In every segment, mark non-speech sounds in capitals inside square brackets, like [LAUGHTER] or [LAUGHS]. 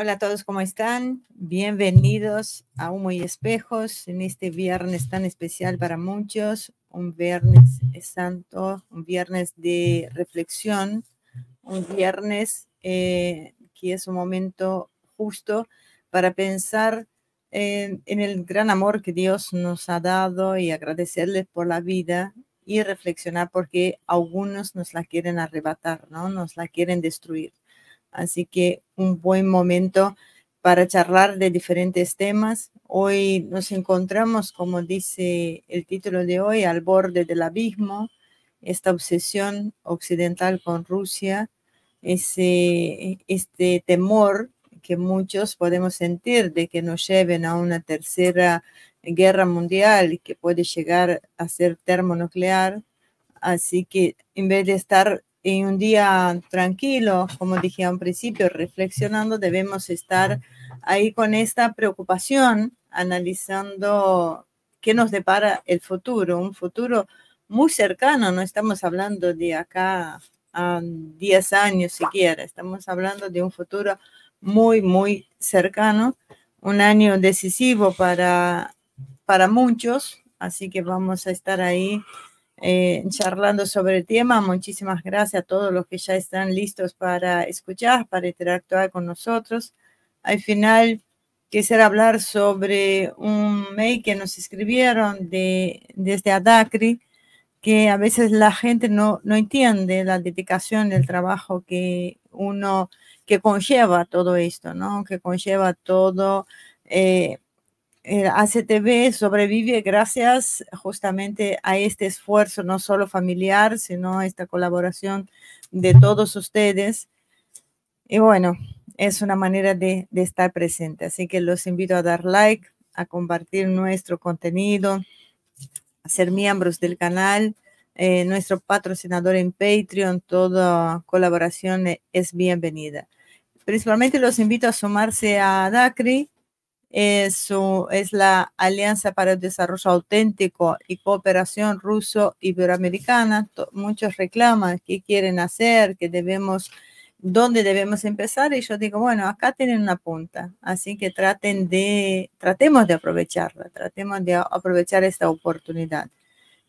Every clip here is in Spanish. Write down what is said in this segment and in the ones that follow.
Hola a todos, ¿cómo están? Bienvenidos a Humo y Espejos en este viernes tan especial para muchos, un viernes santo, un viernes de reflexión, un viernes eh, que es un momento justo para pensar en, en el gran amor que Dios nos ha dado y agradecerles por la vida y reflexionar porque algunos nos la quieren arrebatar, ¿no? Nos la quieren destruir. Así que un buen momento para charlar de diferentes temas. Hoy nos encontramos, como dice el título de hoy, al borde del abismo, esta obsesión occidental con Rusia, ese, este temor que muchos podemos sentir de que nos lleven a una tercera guerra mundial que puede llegar a ser termonuclear. Así que en vez de estar en un día tranquilo, como dije a un principio, reflexionando, debemos estar ahí con esta preocupación, analizando qué nos depara el futuro, un futuro muy cercano, no estamos hablando de acá a 10 años siquiera, estamos hablando de un futuro muy, muy cercano, un año decisivo para, para muchos, así que vamos a estar ahí eh, charlando sobre el tema. Muchísimas gracias a todos los que ya están listos para escuchar, para interactuar con nosotros. Al final, quisiera hablar sobre un mail que nos escribieron de, desde Adacri, que a veces la gente no, no entiende la dedicación, el trabajo que uno, que conlleva todo esto, ¿no? Que conlleva todo. Eh, el ACTV sobrevive gracias justamente a este esfuerzo, no solo familiar, sino a esta colaboración de todos ustedes. Y bueno, es una manera de, de, estar presente. Así que los invito a dar like, a compartir nuestro contenido, a ser miembros del canal. Eh, nuestro patrocinador en Patreon, toda colaboración es bienvenida. Principalmente los invito a sumarse a DACRI, es, es, la Alianza para el Desarrollo Auténtico y Cooperación Ruso-Iberoamericana. Muchos reclaman qué quieren hacer, que debemos, dónde debemos empezar. Y yo digo, bueno, acá tienen una punta, así que traten de, tratemos de aprovecharla, tratemos de aprovechar esta oportunidad.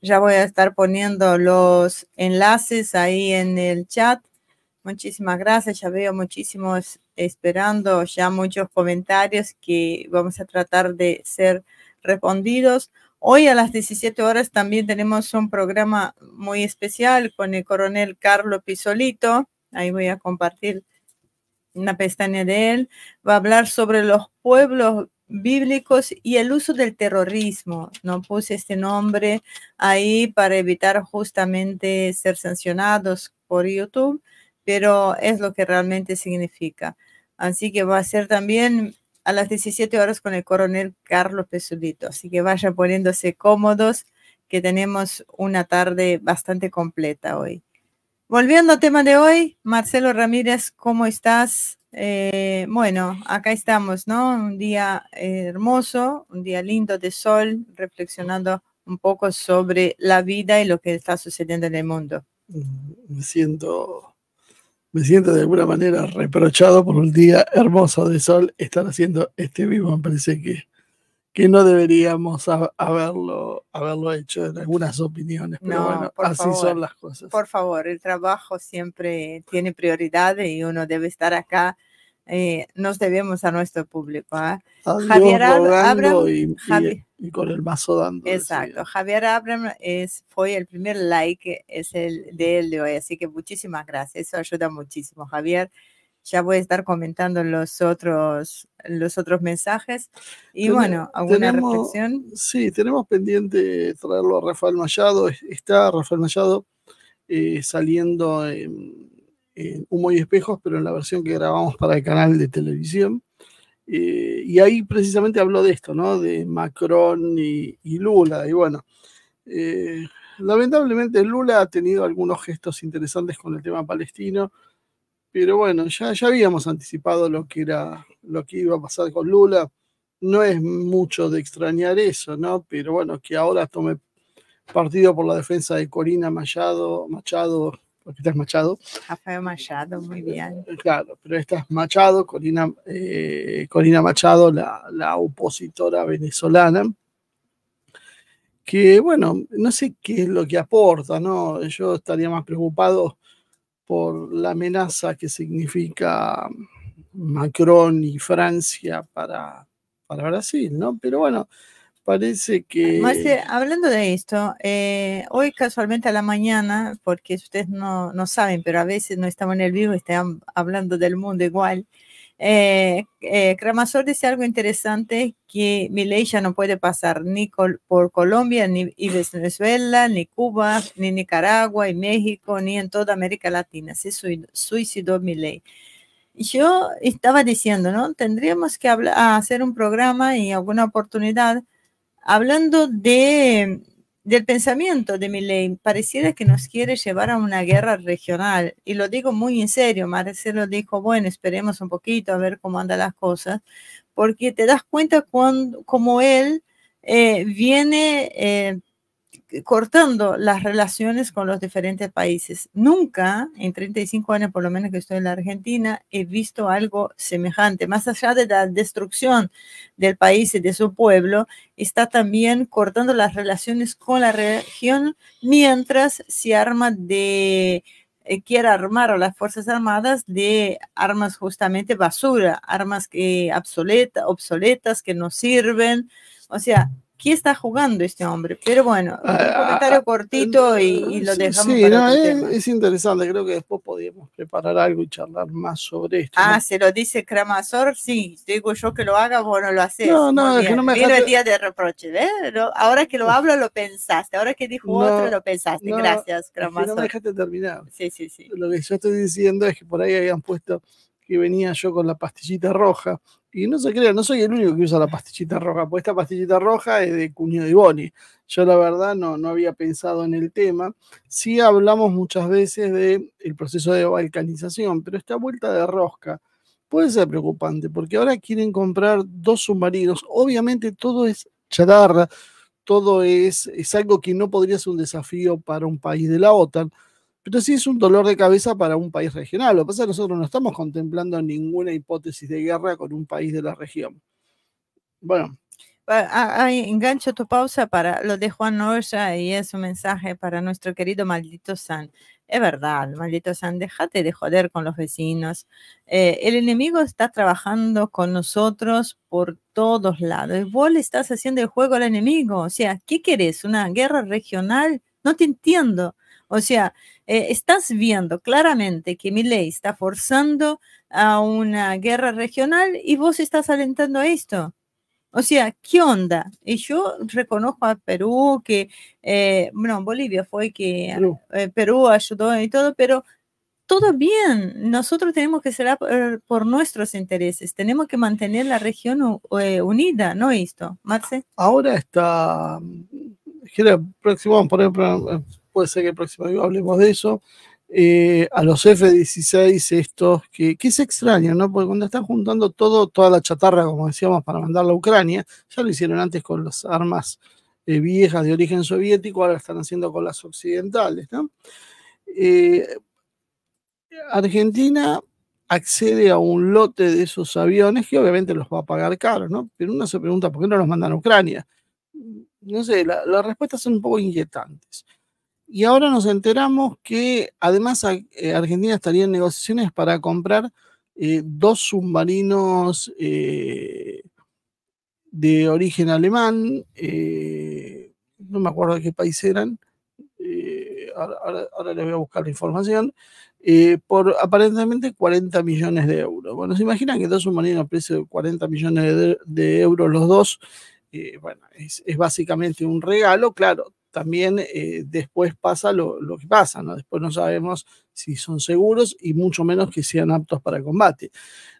Ya voy a estar poniendo los enlaces ahí en el chat. Muchísimas gracias, ya veo muchísimos esperando ya muchos comentarios que vamos a tratar de ser respondidos. Hoy a las 17 horas también tenemos un programa muy especial con el coronel Carlos Pisolito. Ahí voy a compartir una pestaña de él. Va a hablar sobre los pueblos bíblicos y el uso del terrorismo. No puse este nombre ahí para evitar justamente ser sancionados por YouTube, pero es lo que realmente significa. Así que va a ser también a las 17 horas con el coronel Carlos Pesulito. Así que vayan poniéndose cómodos, que tenemos una tarde bastante completa hoy. Volviendo al tema de hoy, Marcelo Ramírez, ¿cómo estás? Eh, bueno, acá estamos, ¿no? Un día eh, hermoso, un día lindo de sol, reflexionando un poco sobre la vida y lo que está sucediendo en el mundo. Me siento, me siento de alguna manera reprochado por un día hermoso de sol estar haciendo este vivo. Me parece que, que no deberíamos haberlo, haberlo hecho en algunas opiniones, pero No, bueno, así favor. son las cosas. Por favor, el trabajo siempre tiene prioridad y uno debe estar acá eh, nos debemos a nuestro público. Adiós Javier Abram, y, y- Javi- y con el mazo dando. Exacto. Javier Abram es, fue el primer like, es el de él de hoy, así que muchísimas gracias. Eso ayuda muchísimo, Javier. Ya voy a estar comentando los otros, los otros mensajes. Y Tene- bueno, alguna tenemos- reflexión. Sí, tenemos pendiente traerlo a Rafael Machado. Es- Está Rafael Machado eh, saliendo en, en Humo y Espejos, pero en la versión que grabamos para el canal de televisión. Eh, y ahí precisamente habló de esto, ¿no? De Macron y, Lula. Y bueno, eh, lamentablemente Lula ha tenido algunos gestos interesantes con el tema palestino, pero bueno, ya, ya habíamos anticipado lo que era, lo que iba a pasar con Lula no es mucho de extrañar eso, ¿no? Pero bueno, que ahora tome partido por la defensa de Corina Machado, Machado, es Machado, Rafael Machado, muy bien. eh, claro, pero esta es Machado, Corina, eh, Corina Machado, la, la opositora venezolana, que bueno, no sé qué es lo que aporta, ¿no? Yo estaría más preocupado por la amenaza que significa Macron y Francia para, para Brasil, ¿no? Pero bueno, parece que... Marce, hablando de esto, eh, hoy casualmente a la mañana, porque ustedes no, no saben, pero a veces no estamos en el vivo, están hablando del mundo igual. Eh, eh, Cramasol dice algo interesante que mi ley ya no puede pasar ni col- por Colombia, ni y Venezuela, ni Cuba, ni Nicaragua, y México, ni en toda América Latina. Se sui- suicidó mi ley. Yo estaba diciendo, ¿no? Tendríamos que hablar, hacer un programa y alguna oportunidad hablando de, del pensamiento de Milei, pareciera que nos quiere llevar a una guerra regional. Y lo digo muy en serio. Marcelo dijo, bueno, esperemos un poquito a ver cómo andan las cosas, porque te das cuenta cuando, como él eh, viene eh, cortando las relaciones con los diferentes países. Nunca, en 35 años por lo menos que estoy en la Argentina, he visto algo semejante. Más allá de la destrucción del país y de su pueblo, está también cortando las relaciones con la región mientras se arma de eh, quiere armar a las Fuerzas Armadas de armas justamente basura, armas que obsoleta, obsoletas que no sirven. O sea, ¿qué está jugando este hombre? Pero bueno, un Ah, comentario cortito y, y lo Sí, dejamos sí, para no, es, tema. es interesante, creo que después podríamos preparar algo y charlar más sobre esto. Ah, ¿no? se lo dice Cramasor, sí, digo yo que lo haga, vos no lo haces. No, no, es que no me el dejaste- día de reproche, ¿ves? Lo- ahora que lo [LAUGHS] hablo, lo pensaste. Ahora que dijo No, otro, lo pensaste. no, Gracias, Es que no me dejaste terminar. Sí, sí, sí. Lo que yo estoy diciendo es que por ahí habían puesto que venía yo con la pastillita roja. Y no se crean, no soy el único que usa la pastillita roja, porque esta pastillita roja es de Cuño de Boni. Yo la verdad no, no había pensado en el tema. Sí hablamos muchas veces del proceso de balcanización, pero esta vuelta de rosca puede ser preocupante, porque ahora quieren comprar dos submarinos. Obviamente todo es chatarra, todo es, es algo que no podría ser un desafío para un país de la OTAN, pero sí es un dolor de cabeza para un país regional. Lo que pasa es que nosotros no estamos contemplando ninguna hipótesis de guerra con un país de la región. Bueno, engancho tu pausa para lo de Juan Noya y es un mensaje para nuestro querido maldito San. Es verdad, maldito San, déjate de joder con los vecinos. Eh, el enemigo está trabajando con nosotros por todos lados. Vos le estás haciendo el juego al enemigo. O sea, ¿qué querés? ¿Una guerra regional? No te entiendo. O sea, eh, estás viendo claramente que mi ley está forzando a una guerra regional y vos estás alentando a esto. O sea, ¿qué onda? Y yo reconozco a Perú que, eh, bueno, Bolivia fue que Perú. eh, Perú ayudó y todo, pero todo bien. Nosotros tenemos que ser por nuestros intereses. Tenemos que mantener la región eh, unida, ¿no esto? Marce. ahora está. el próximo, poner, pro- puede ser que el próximo video hablemos de eso. eh, a los F-16 estos, que, que es extraño, ¿no? Porque cuando están juntando todo, toda la chatarra, como decíamos, para mandarla a Ucrania, ya lo hicieron antes con las armas eh, viejas de origen soviético, ahora están haciendo con las occidentales, ¿no? Eh, Argentina accede a un lote de esos aviones que obviamente los va a pagar caro, ¿no? Pero uno se pregunta, ¿por qué no los mandan a Ucrania? No sé, la- las respuestas son un poco inquietantes. Y ahora nos enteramos que además eh, Argentina estaría en negociaciones para comprar eh, dos submarinos eh, de origen alemán, no me acuerdo de qué país eran, ahora, les voy a buscar la información, por aparentemente 40 millones de euros. Bueno, se imaginan que dos submarinos a precio de 40 millones de, euros los dos, bueno, es, básicamente un regalo, claro, también eh, después pasa lo, que pasa, ¿no? Después no sabemos si son seguros y mucho menos que sean aptos para combate.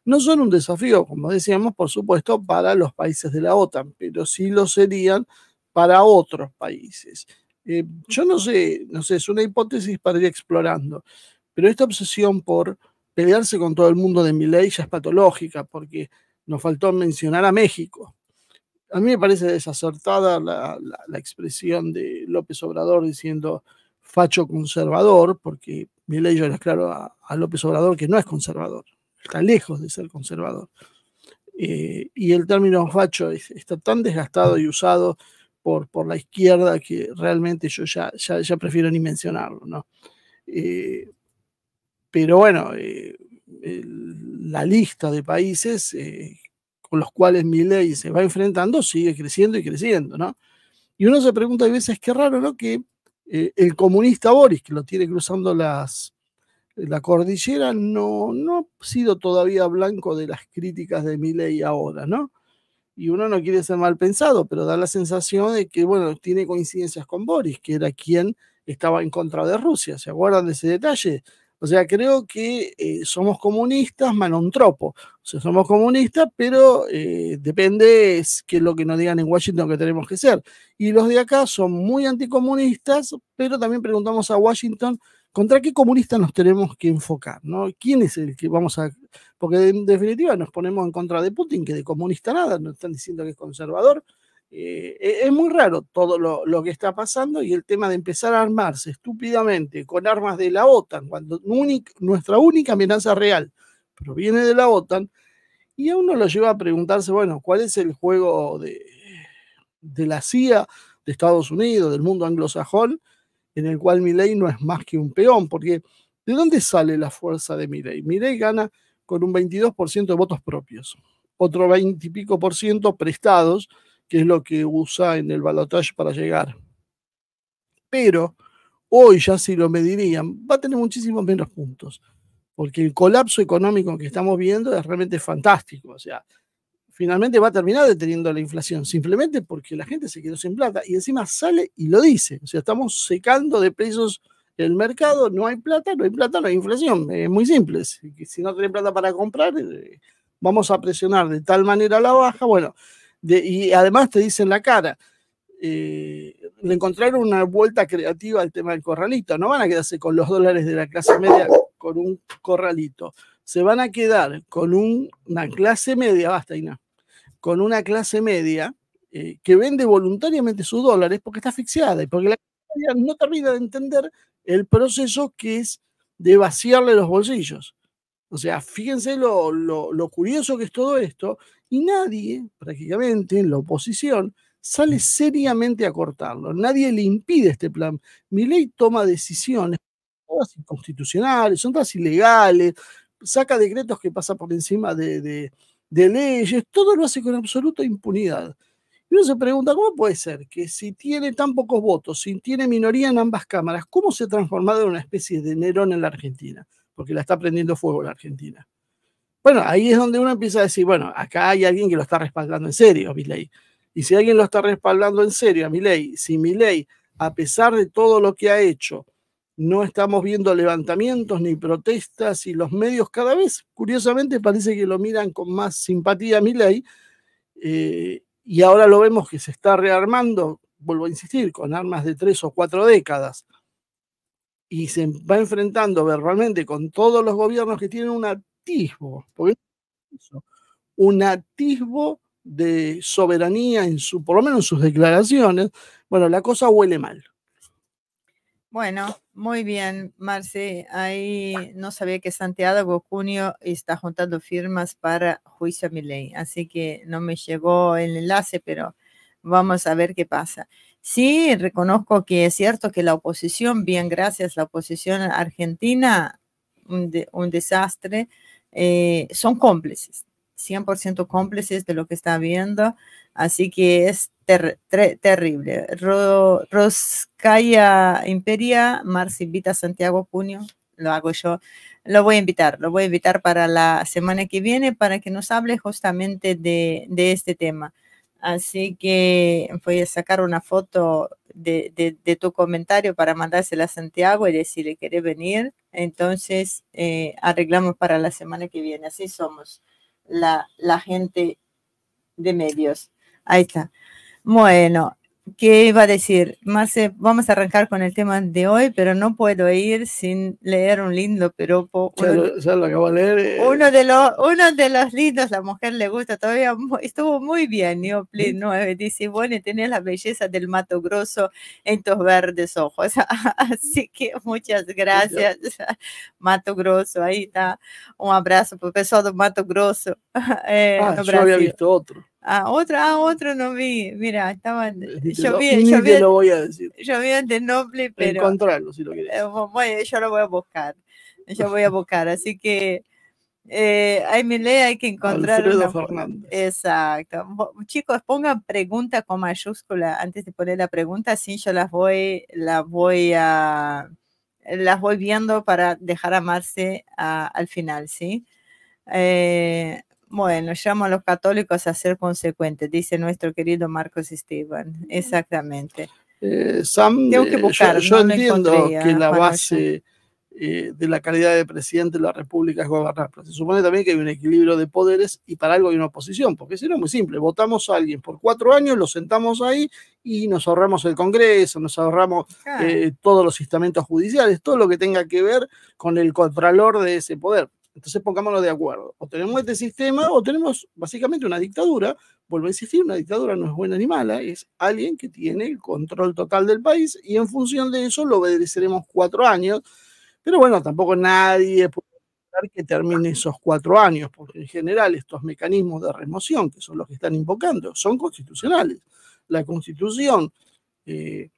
No son un desafío, como decíamos, por supuesto, para los países de la OTAN, pero sí lo serían para otros países. Eh, yo no sé, no sé, es una hipótesis para ir explorando, pero esta obsesión por pelearse con todo el mundo de mi ley ya es patológica, porque nos faltó mencionar a México a mí me parece desacertada la, expresión de López Obrador diciendo facho conservador, porque mi ley yo claro a, López Obrador que no es conservador, está lejos de ser conservador. Eh, y el término facho está tan desgastado y usado por, por la izquierda que realmente yo ya, ya, prefiero ni mencionarlo. ¿no? Eh, pero bueno, eh, la lista de países con los cuales mi ley se va enfrentando sigue creciendo y creciendo, ¿no? Y uno se pregunta a veces, qué raro, ¿no? Que eh, el comunista Boris, que lo tiene cruzando las, la cordillera, no, no ha sido todavía blanco de las críticas de mi ley ahora, ¿no? Y uno no quiere ser mal pensado, pero da la sensación de que, bueno, tiene coincidencias con Boris, que era quien estaba en contra de Rusia. ¿Se acuerdan de ese detalle? O sea, creo que eh, somos comunistas, manontropo. O sea, somos comunistas, pero eh, depende qué es lo que nos digan en Washington que tenemos que ser. Y los de acá son muy anticomunistas, pero también preguntamos a Washington contra qué comunista nos tenemos que enfocar, ¿no? ¿Quién es el que vamos a...? Porque en definitiva nos ponemos en contra de Putin, que de comunista nada, nos están diciendo que es conservador, eh, e-, es muy raro todo lo, que está pasando y el tema de empezar a armarse estúpidamente con armas de la OTAN, cuando nuestra única amenaza real proviene de la OTAN, y a uno lo lleva a preguntarse, bueno, ¿cuál es el juego de, de la CIA, de Estados Unidos, del mundo anglosajón, en el cual Milley no es más que un peón? Porque ¿de dónde sale la fuerza de Milley? Milley gana con un 22% de votos propios, otro 20 y pico por ciento prestados, que es lo que usa en el balotaje para llegar. Pero hoy ya si lo medirían, va a tener muchísimos menos puntos, porque el colapso económico que estamos viendo es realmente fantástico. O sea, finalmente va a terminar deteniendo la inflación, simplemente porque la gente se quedó sin plata y encima sale y lo dice. O sea, estamos secando de precios el mercado, no hay plata, no hay plata, no hay inflación. Es muy simple. Si no tiene plata para comprar, eh, vamos a presionar de tal manera la baja. Bueno, y además te dicen la cara, eh, le encontraron una vuelta creativa al tema del corralito. No van a quedarse con los dólares de la clase media con un corralito. Se van a quedar con una clase media, basta no, con una clase media eh, que vende voluntariamente sus dólares porque está asfixiada y porque la clase media no termina de entender el proceso que es de vaciarle los bolsillos. O sea, fíjense lo, lo curioso que es todo esto y nadie, prácticamente en la oposición, sale mm. seriamente a cortarlo. Nadie le impide este plan. Mi ley toma decisiones, todas inconstitucionales, son todas ilegales, saca decretos que pasan por encima de, leyes, todo lo hace con absoluta impunidad. Y uno se pregunta, ¿cómo puede ser que si tiene tan pocos votos, si tiene minoría en ambas cámaras, cómo se ha transformado en una especie de Nerón en la Argentina? Porque la está prendiendo fuego la Argentina. Bueno, ahí es donde uno empieza a decir, bueno, acá hay alguien que lo está respaldando en serio, mi ley. Y si alguien lo está respaldando en serio a mi ley, si mi ley, a pesar de todo lo que ha hecho, no estamos viendo levantamientos ni protestas y los medios cada vez, curiosamente, parece que lo miran con más simpatía a mi ley. Eh, y ahora lo vemos que se está rearmando, vuelvo a insistir, con armas de tres o cuatro décadas. Y se va enfrentando verbalmente con todos los gobiernos que tienen una un atisbo de soberanía en su, por lo menos en sus declaraciones, bueno, la cosa huele mal. Bueno, muy bien, Marce. Ahí no sabía que Santiago Cunio está juntando firmas para juicio a mi ley, así que no me llegó el enlace, pero vamos a ver qué pasa. Sí, reconozco que es cierto que la oposición, bien gracias, la oposición argentina, un desastre, eh, son cómplices, 100% cómplices de lo que está viendo, así que es ter- tre- terrible. Ro- Roskaya Imperia, Mars invita a Santiago Cunio, lo hago yo, lo voy a invitar, lo voy a invitar para la semana que viene para que nos hable justamente de este tema. Así que voy a sacar una foto de, tu comentario para mandársela a Santiago y decirle, ¿quiere venir? Entonces, eh, arreglamos para la semana que viene. Así somos la, la gente de medios. Ahí está. Bueno, ¿qué iba a decir? Marce, vamos a arrancar con el tema de hoy, pero no puedo ir sin leer un lindo piropo. Uno, lo, acabo de leer. eh, uno de los, uno de los lindos, la mujer le gusta todavía, estuvo muy bien, Neopli 9, dice, bueno, tenés la belleza del Mato Grosso en tus verdes ojos. [LAUGHS] Así que muchas gracias, [LAUGHS] Mato Grosso, ahí está. Un abrazo pessoal do Mato Grosso. [LAUGHS] eh, ah, yo había visto otro. Ah, otro, ah, otro no vi. Mira, estaban, te yo vi, ni yo te vi, lo voy a decir. yo vi Noble, pero Encontrarlo si lo quieres. eh, yo lo voy a buscar. Yo voy a buscar, así que eh, hay mi ley, hay que encontrar Alfredo Fernández. Exacto. Chicos, pongan pregunta con mayúscula antes de poner la pregunta, así yo las voy, las voy a, las voy viendo para dejar a Marce a- al final, ¿sí? Eh, bueno, llamo a los católicos a ser consecuentes, dice nuestro querido Marcos Esteban. Exactamente. Eh, Sam, Tengo que eh, buscar, yo, yo no entiendo que la base eh, de la calidad de presidente de la República es gobernar, pero se supone también que hay un equilibrio de poderes y para algo hay una oposición, porque si no es muy simple, votamos a alguien por cuatro años, lo sentamos ahí y nos ahorramos el Congreso, nos ahorramos Claro. eh, todos los estamentos judiciales, todo lo que tenga que ver con el contralor de ese poder. Entonces pongámonos de acuerdo. O tenemos este sistema o tenemos básicamente una dictadura. Vuelvo a insistir, una dictadura no es buena ni mala, es alguien que tiene el control total del país y en función de eso lo obedeceremos cuatro años. Pero bueno, tampoco nadie puede esperar que termine esos cuatro años, porque en general estos mecanismos de remoción, que son los que están invocando, son constitucionales. La constitución eh,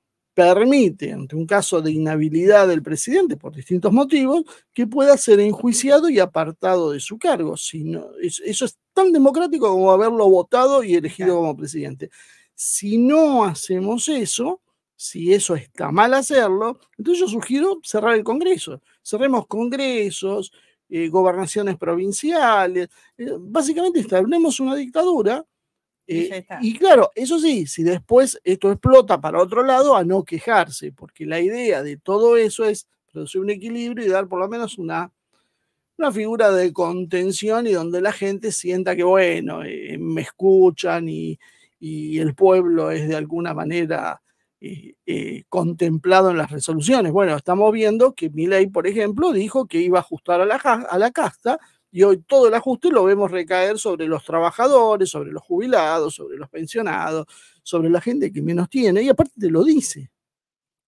permite, ante un caso de inhabilidad del presidente por distintos motivos, que pueda ser enjuiciado y apartado de su cargo. Si no- es- eso es tan democrático como haberlo votado y elegido como presidente. Si no hacemos eso, si eso está mal hacerlo, entonces yo sugiero cerrar el Congreso. Cerremos congresos, eh, gobernaciones provinciales, eh, básicamente establemos una dictadura eh, y claro, eso sí, si después esto explota para otro lado, a no quejarse, porque la idea de todo eso es producir un equilibrio y dar por lo menos una, una figura de contención y donde la gente sienta que, bueno, eh, me escuchan y, y el pueblo es de alguna manera eh, eh, contemplado en las resoluciones. Bueno, estamos viendo que Milei, por ejemplo, dijo que iba a ajustar a la, a la casta y hoy todo el ajuste lo vemos recaer sobre los trabajadores, sobre los jubilados, sobre los pensionados, sobre la gente que menos tiene, y aparte te lo dice.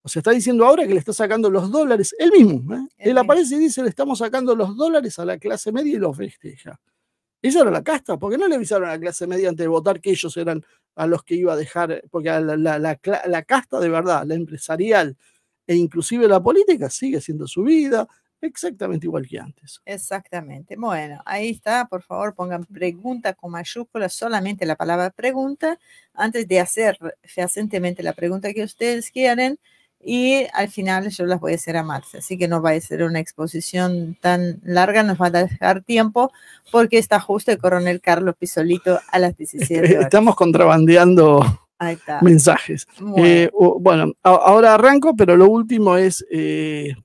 O sea, está diciendo ahora que le está sacando los dólares, él mismo. ¿eh? Él aparece y dice, le estamos sacando los dólares a la clase media y los festeja. Esa era la casta, porque no le avisaron a la clase media antes de votar que ellos eran a los que iba a dejar, porque a la, la- la la casta de verdad, la empresarial e inclusive la política sigue siendo su vida exactamente igual que antes. Exactamente. Bueno, ahí está. Por favor, pongan pregunta con mayúsculas, solamente la palabra pregunta, antes de hacer fehacientemente la pregunta que ustedes quieren. Y al final yo las voy a hacer a Marce. Así que no va a ser una exposición tan larga, nos va a dejar tiempo, porque está justo el coronel Carlos Pisolito a las 17 horas. Estamos contrabandeando Ahí está. mensajes. Bueno, Eh, bueno, ahora arranco, pero lo último es, eh,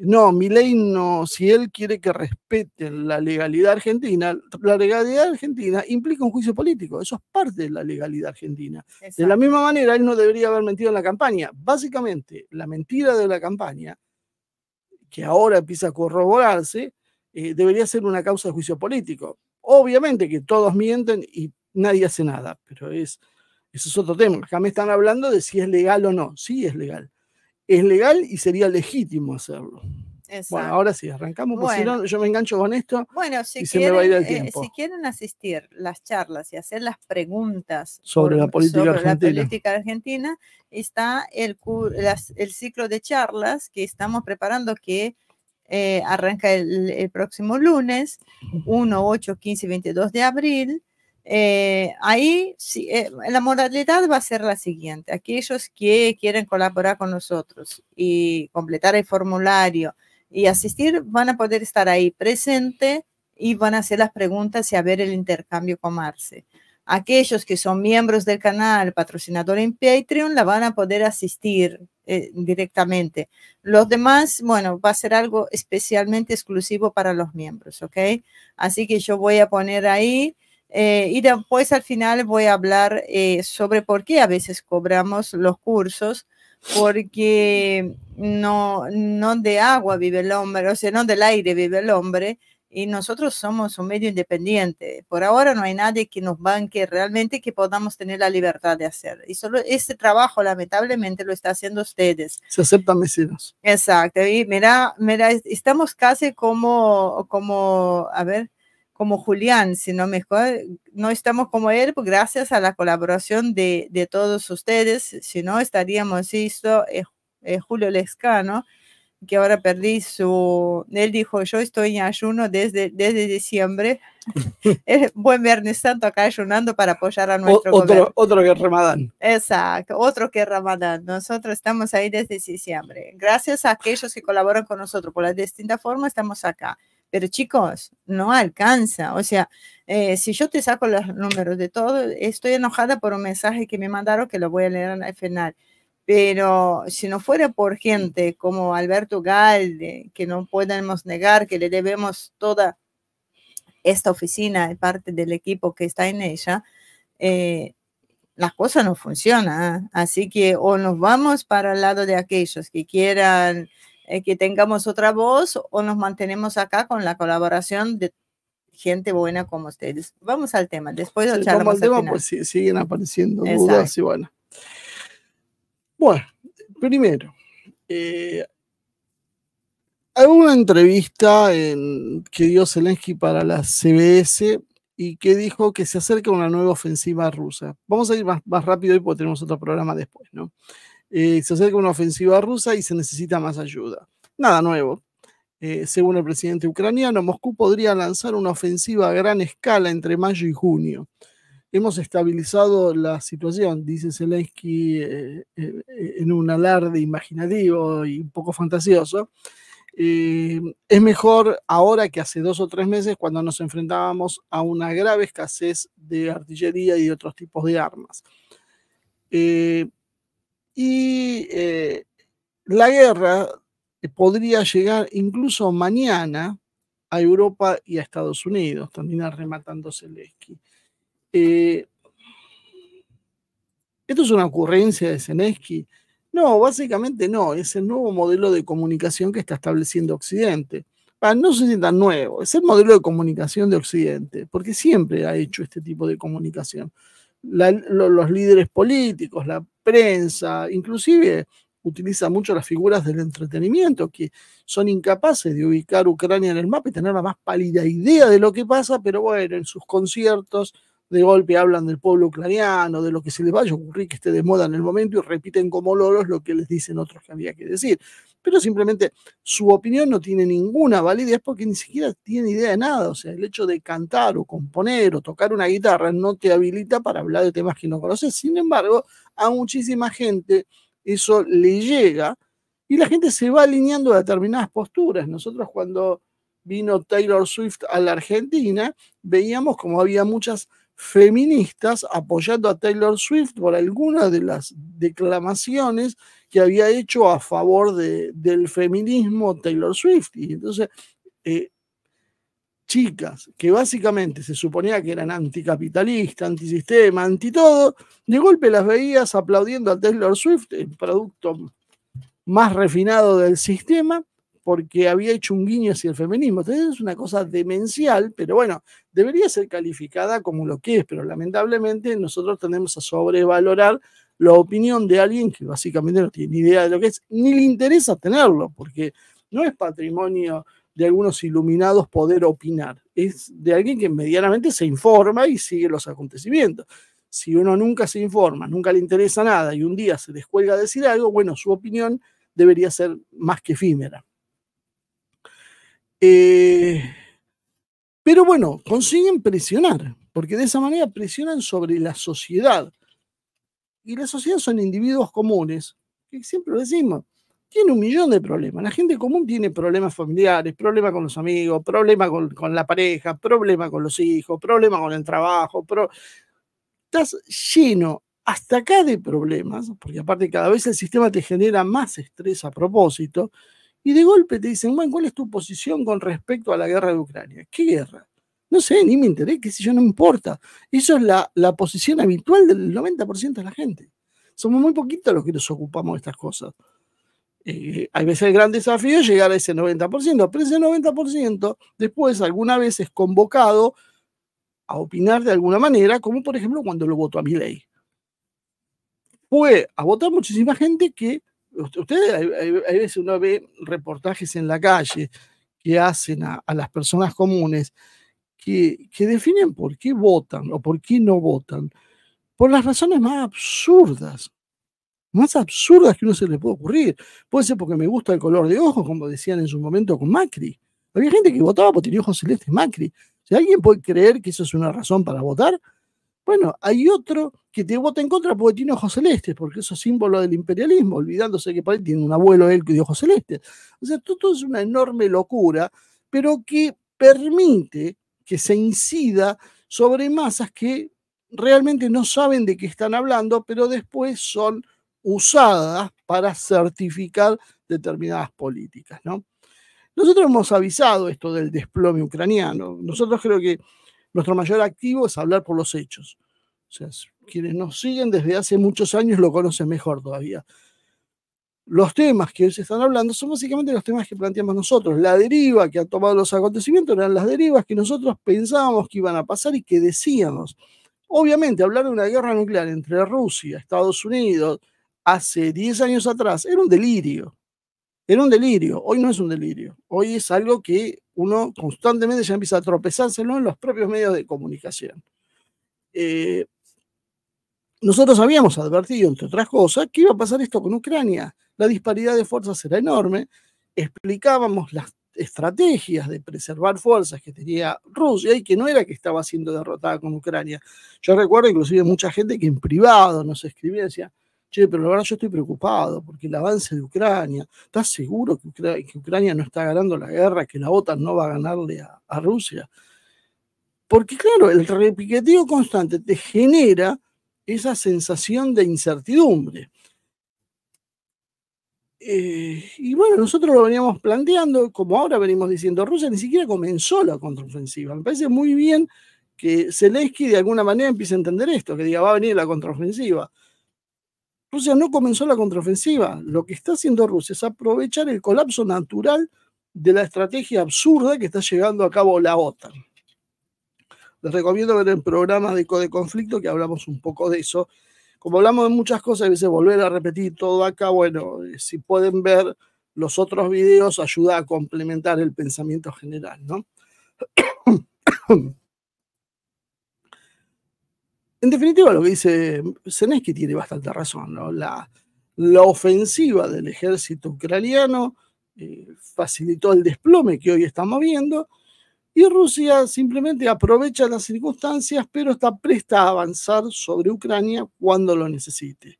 no, ley no, si él quiere que respeten la legalidad argentina, la legalidad argentina implica un juicio político, eso es parte de la legalidad argentina. De la misma manera, él no debería haber mentido en la campaña. Básicamente, la mentira de la campaña, que ahora empieza a corroborarse, eh, debería ser una causa de juicio político. Obviamente que todos mienten y nadie hace nada, pero es, ese es otro tema. Acá me están hablando de si es legal o no. Sí es legal. Es legal y sería legítimo hacerlo. Bueno, ahora sí, arrancamos, porque si Bueno. no, yo me engancho con esto. Bueno, si y se me va a ir quieren, el eh, si quieren asistir las charlas y hacer las preguntas Sobre la política sobre la argentina. política argentina, está el, las- el ciclo de charlas que estamos preparando que eh, arranca el, el próximo lunes, 1, 8, 15 y 22 de abril. Eh, ahí sí, eh, la modalidad va a ser la siguiente. Aquellos que quieren colaborar con nosotros y completar el formulario y asistir van a poder estar ahí presente y van a hacer las preguntas y a ver el intercambio con Marce. Aquellos que son miembros del canal, patrocinador en Patreon, la van a poder asistir eh, directamente. Los demás, bueno, va a ser algo especialmente exclusivo para los miembros, ¿ok? Así que yo voy a poner ahí eh, y después al final voy a hablar eh, sobre por qué a veces cobramos los cursos, porque no, no de agua vive el hombre, o sea, no del aire vive el hombre, y nosotros somos un medio independiente. Por ahora no hay nadie que nos banque realmente que podamos tener la libertad de hacer. Y solo este trabajo, lamentablemente, lo está haciendo ustedes. Se aceptan mecenas. Exacto. Y mira, mira, estamos casi como, como, a ver, como Julián, si no mejor, no estamos como él, pues gracias a la colaboración de, de todos ustedes, si no estaríamos esto, eh, eh, Julio Lescano, que ahora perdí su, él dijo, yo estoy en ayuno desde, desde diciembre, [LAUGHS] buen Viernes Santo acá ayunando para apoyar a nuestro O- gobierno. otro, otro que Ramadán. Exacto, otro que Ramadán. Nosotros estamos ahí desde diciembre. Gracias a aquellos que colaboran con nosotros por las distintas formas, estamos acá. Pero chicos, no alcanza. O sea, eh, si yo te saco los números de todo, estoy enojada por un mensaje que me mandaron que lo voy a leer al final. Pero si no fuera por gente como Alberto Galde, que no podemos negar que le debemos toda esta oficina, parte del equipo que está en ella, eh, las cosas no funcionan. ¿eh? Así que o nos vamos para el lado de aquellos que quieran eh, que tengamos otra voz o nos mantenemos acá con la colaboración de gente buena como ustedes. Vamos al tema, después lo Sí, charlamos al tema, final. pues sí, siguen apareciendo Exacto. dudas y bueno. Bueno, primero, eh, hay una entrevista en- que dio Zelensky para la CBS y que dijo que se acerca una nueva ofensiva rusa. Vamos a ir más, más rápido hoy porque tenemos otro programa después, ¿no? Eh, se acerca una ofensiva rusa y se necesita más ayuda. Nada nuevo. Eh, según el presidente ucraniano, Moscú podría lanzar una ofensiva a gran escala entre mayo y junio. Hemos estabilizado la situación, dice Zelensky eh, en un alarde imaginativo y un poco fantasioso. Es mejor ahora que hace dos o tres meses cuando nos enfrentábamos a una grave escasez de artillería y de otros tipos de armas. Y eh, la guerra podría llegar incluso mañana a Europa y a Estados Unidos, termina rematando Zelensky. Eh, ¿Esto es una ocurrencia de Zelensky? No, básicamente no, es el nuevo modelo de comunicación que está estableciendo Occidente. Ah, no sé si tan nuevo, es el modelo de comunicación de Occidente, porque siempre ha hecho este tipo de comunicación. La- lo- los líderes políticos, la prensa, inclusive utiliza mucho las figuras del entretenimiento, que son incapaces de ubicar Ucrania en el mapa y tener la más pálida idea de lo que pasa, pero bueno, en sus conciertos de golpe hablan del pueblo ucraniano, de lo que se les vaya a ocurrir que esté de moda en el momento y repiten como loros lo que les dicen otros que había que decir. Pero simplemente su opinión no tiene ninguna validez porque ni siquiera tiene idea de nada. O sea, el hecho de cantar o componer o tocar una guitarra no te habilita para hablar de temas que no conoces. Sin embargo, a muchísima gente eso le llega y la gente se va alineando a determinadas posturas. Nosotros cuando vino Taylor Swift a la Argentina, veíamos como había muchas feministas apoyando a Taylor Swift por algunas de las declamaciones que había hecho a favor de- del feminismo Taylor Swift. Y entonces, eh, chicas que básicamente se suponía que eran anticapitalistas, antisistema, anti todo, de golpe las veías aplaudiendo a Taylor Swift, el producto más refinado del sistema, porque había hecho un guiño hacia el feminismo. Entonces es una cosa demencial, pero bueno, debería ser calificada como lo que es, pero lamentablemente nosotros tendemos a sobrevalorar la opinión de alguien que básicamente no tiene ni idea de lo que es, ni le interesa tenerlo, porque no es patrimonio de algunos iluminados poder opinar, es de alguien que medianamente se informa y sigue los acontecimientos. Si uno nunca se informa, nunca le interesa nada y un día se descuelga a decir algo, bueno, su opinión debería ser más que efímera. Eh, pero bueno, consiguen presionar, porque de esa manera presionan sobre la sociedad. Y la sociedad son individuos comunes, que siempre lo decimos, tiene un millón de problemas. La gente común tiene problemas familiares, problemas con los amigos, problemas con, la pareja, problemas con los hijos, problemas con el trabajo. Estás lleno hasta acá de problemas, porque aparte cada vez el sistema te genera más estrés a propósito, y de golpe te dicen, bueno, ¿cuál es tu posición con respecto a la guerra de Ucrania? ¿Qué guerra? No sé, ni me enteré, qué sé yo, no importa. Eso es la, la posición habitual del 90% de la gente. Somos muy poquitos los que nos ocupamos de estas cosas. Eh, hay veces el gran desafío es llegar a ese 90%, pero ese 90% después alguna vez es convocado a opinar de alguna manera, como por ejemplo cuando lo votó a mi ley. Fue a votar muchísima gente que, ustedes, hay, veces uno ve reportajes en la calle que hacen a, las personas comunes que, definen por qué votan o por qué no votan, por las razones más absurdas más absurdas que uno se le puede ocurrir. Puede ser porque me gusta el color de ojos, como decían en su momento con Macri. Había gente que votaba porque tenía ojos celestes Macri. Si alguien puede creer que eso es una razón para votar, bueno, hay otro que te vota en contra porque tiene ojos celestes, porque eso es símbolo del imperialismo, olvidándose que por tiene un abuelo él de ojos celestes. O sea, todo es una enorme locura, pero que permite que se incida sobre masas que realmente no saben de qué están hablando, pero después son usadas para certificar determinadas políticas. ¿no? Nosotros hemos avisado esto del desplome ucraniano. Nosotros creo que nuestro mayor activo es hablar por los hechos. O sea, quienes nos siguen desde hace muchos años lo conocen mejor todavía. Los temas que hoy se están hablando son básicamente los temas que planteamos nosotros. La deriva que han tomado los acontecimientos eran las derivas que nosotros pensábamos que iban a pasar y que decíamos. Obviamente, hablar de una guerra nuclear entre Rusia, Estados Unidos, hace 10 años atrás era un delirio. Era un delirio. Hoy no es un delirio. Hoy es algo que uno constantemente ya empieza a tropezárselo en los propios medios de comunicación. Eh, nosotros habíamos advertido, entre otras cosas, que iba a pasar esto con Ucrania. La disparidad de fuerzas era enorme. Explicábamos las estrategias de preservar fuerzas que tenía Rusia y que no era que estaba siendo derrotada con Ucrania. Yo recuerdo inclusive mucha gente que en privado nos escribía y decía, che, pero la verdad yo estoy preocupado porque el avance de Ucrania, ¿estás seguro que, Ucrania no está ganando la guerra, que la OTAN no va a ganarle a, Rusia? Porque claro, el repiqueteo constante te genera esa sensación de incertidumbre. Eh, y bueno, nosotros lo veníamos planteando, como ahora venimos diciendo, Rusia ni siquiera comenzó la contraofensiva. Me parece muy bien que Zelensky de alguna manera empiece a entender esto, que diga, va a venir la contraofensiva. Rusia no comenzó la contraofensiva. Lo que está haciendo Rusia es aprovechar el colapso natural de la estrategia absurda que está llevando a cabo la OTAN. Les recomiendo ver el programa de Code Conflicto que hablamos un poco de eso. Como hablamos de muchas cosas, a veces volver a repetir todo acá, bueno, eh, si pueden ver los otros videos, ayuda a complementar el pensamiento general, ¿no? [COUGHS] En definitiva, lo que dice Zelensky tiene bastante razón. La, ofensiva del ejército ucraniano eh, facilitó el desplome que hoy estamos viendo y Rusia simplemente aprovecha las circunstancias, pero está presta a avanzar sobre Ucrania cuando lo necesite.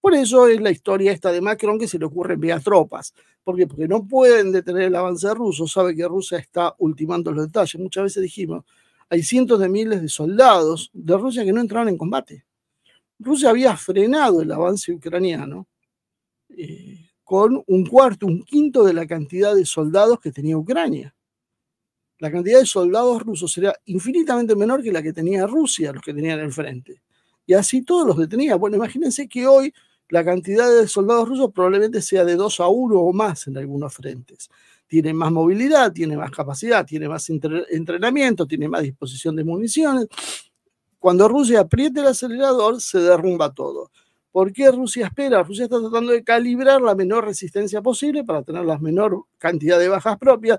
Por eso es la historia esta de Macron que se le ocurre enviar tropas. ¿Por qué? Porque no pueden detener el avance ruso. Sabe que Rusia está ultimando los detalles. Muchas veces dijimos, hay cientos de miles de soldados de Rusia que no entraron en combate. Rusia había frenado el avance ucraniano eh, con un cuarto, un quinto de la cantidad de soldados que tenía Ucrania. La cantidad de soldados rusos era infinitamente menor que la que tenía Rusia, los que tenían el frente. Y así todos los detenía. Bueno, imagínense que hoy la cantidad de soldados rusos probablemente sea de 2 a 1 o más en algunos frentes tiene más movilidad, tiene más capacidad, tiene más entrenamiento, tiene más disposición de municiones. Cuando Rusia apriete el acelerador, se derrumba todo. ¿Por qué Rusia espera? Rusia está tratando de calibrar la menor resistencia posible para tener la menor cantidad de bajas propias.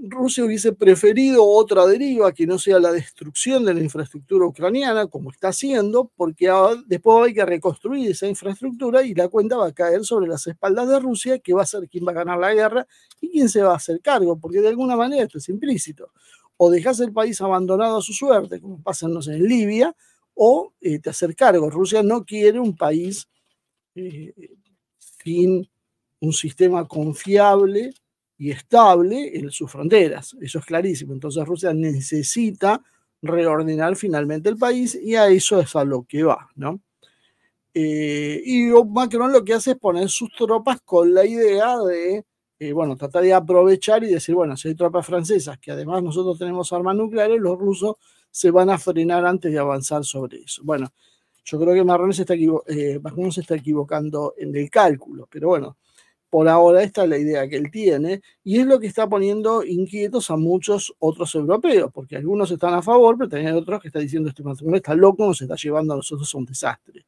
Rusia hubiese preferido otra deriva que no sea la destrucción de la infraestructura ucraniana, como está haciendo, porque después hay que reconstruir esa infraestructura y la cuenta va a caer sobre las espaldas de Rusia, que va a ser quien va a ganar la guerra y quién se va a hacer cargo, porque de alguna manera esto es implícito. O dejas el país abandonado a su suerte, como pasa en Libia, o eh, te hacer cargo. Rusia no quiere un país eh, sin un sistema confiable y estable en sus fronteras. Eso es clarísimo. Entonces Rusia necesita reordenar finalmente el país y a eso es a lo que va, ¿no? Eh, y Macron lo que hace es poner sus tropas con la idea de, eh, bueno, tratar de aprovechar y decir, bueno, si hay tropas francesas, que además nosotros tenemos armas nucleares, los rusos se van a frenar antes de avanzar sobre eso. Bueno, yo creo que Macron se está, eh, Macron se está equivocando en el cálculo, pero bueno, por ahora esta es la idea que él tiene y es lo que está poniendo inquietos a muchos otros europeos, porque algunos están a favor, pero también hay otros que están diciendo este matrimonio está loco, nos está llevando a nosotros a un desastre.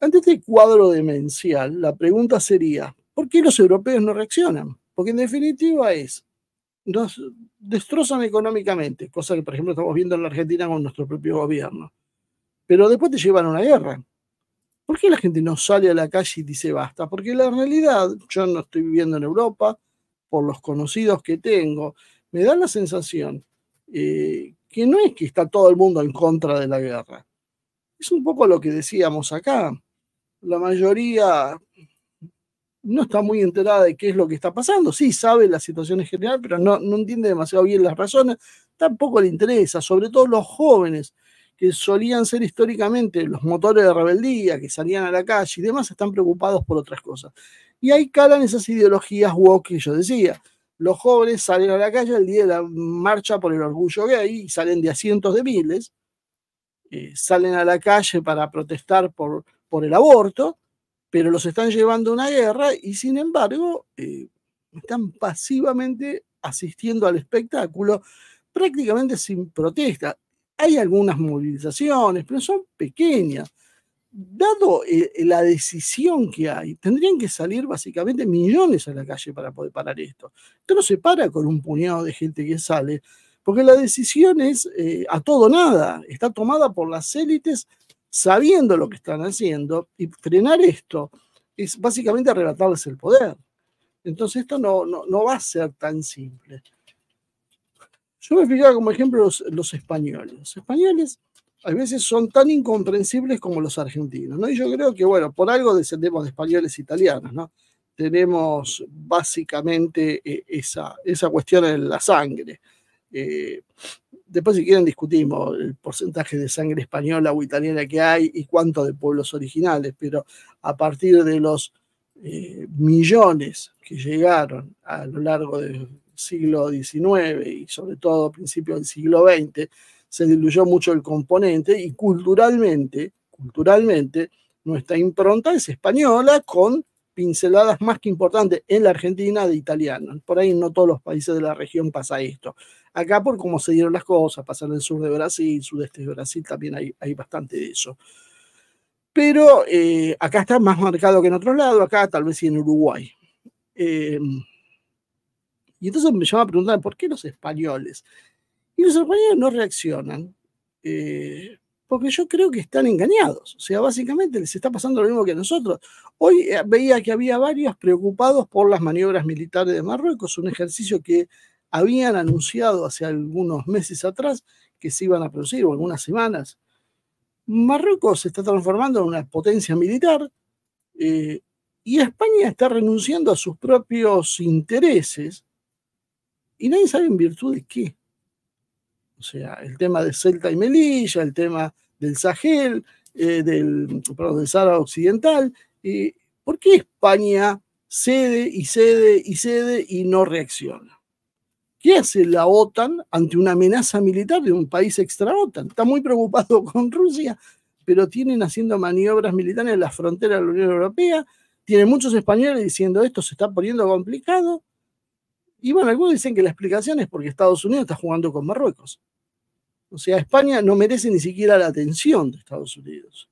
Ante este cuadro demencial, la pregunta sería, ¿por qué los europeos no reaccionan? Porque en definitiva es, nos destrozan económicamente, cosa que por ejemplo estamos viendo en la Argentina con nuestro propio gobierno, pero después te llevan a una guerra ¿Por qué la gente no sale a la calle y dice basta? Porque la realidad, yo no estoy viviendo en Europa, por los conocidos que tengo, me da la sensación eh, que no es que está todo el mundo en contra de la guerra. Es un poco lo que decíamos acá. La mayoría no está muy enterada de qué es lo que está pasando. Sí, sabe la situación en general, pero no, no entiende demasiado bien las razones. Tampoco le interesa, sobre todo los jóvenes que solían ser históricamente los motores de rebeldía, que salían a la calle y demás, están preocupados por otras cosas. Y ahí calan esas ideologías woke que yo decía. Los jóvenes salen a la calle el día de la marcha por el orgullo gay y salen de a cientos de miles, eh, salen a la calle para protestar por, por el aborto, pero los están llevando a una guerra y sin embargo eh, están pasivamente asistiendo al espectáculo prácticamente sin protesta. Hay algunas movilizaciones, pero son pequeñas. Dado eh, la decisión que hay, tendrían que salir básicamente millones a la calle para poder parar esto. Esto no se para con un puñado de gente que sale, porque la decisión es eh, a todo nada, está tomada por las élites sabiendo lo que están haciendo y frenar esto es básicamente arrebatarles el poder. Entonces esto no, no, no va a ser tan simple. Yo me fijaba como ejemplo los, españoles. Los españoles a veces son tan incomprensibles como los argentinos, ¿no? Y yo creo que, bueno, por algo descendemos de españoles italianos, ¿no? Tenemos básicamente eh, esa, esa cuestión en la sangre. Eh, después, si quieren, discutimos el porcentaje de sangre española o italiana que hay y cuánto de pueblos originales, pero a partir de los eh, millones que llegaron a lo largo de siglo XIX y sobre todo a principios del siglo XX, se diluyó mucho el componente y culturalmente, culturalmente, nuestra impronta es española con pinceladas más que importantes en la Argentina de italiano. Por ahí no todos los países de la región pasa esto. Acá por cómo se dieron las cosas, pasa en el sur de Brasil, sudeste de Brasil, también hay, hay bastante de eso. Pero eh, acá está más marcado que en otros lados, acá tal vez sí en Uruguay. Eh, y entonces me llama a preguntar, ¿por qué los españoles? Y los españoles no reaccionan, eh, porque yo creo que están engañados. O sea, básicamente les está pasando lo mismo que a nosotros. Hoy eh, veía que había varios preocupados por las maniobras militares de Marruecos, un ejercicio que habían anunciado hace algunos meses atrás que se iban a producir, o algunas semanas. Marruecos se está transformando en una potencia militar eh, y España está renunciando a sus propios intereses y nadie sabe en virtud de qué. O sea, el tema de Celta y Melilla, el tema del Sahel, eh, del, perdón, del Sahara Occidental. ¿Por qué España cede y cede y cede y no reacciona? ¿Qué hace la OTAN ante una amenaza militar de un país extra OTAN? Está muy preocupado [LAUGHS] con Rusia, pero tienen haciendo maniobras militares en la frontera de la Unión Europea. Tienen muchos españoles diciendo esto se está poniendo complicado. Y bueno, algunos dicen que la explicación es porque Estados Unidos está jugando con Marruecos. O sea, España no merece ni siquiera la atención de Estados Unidos.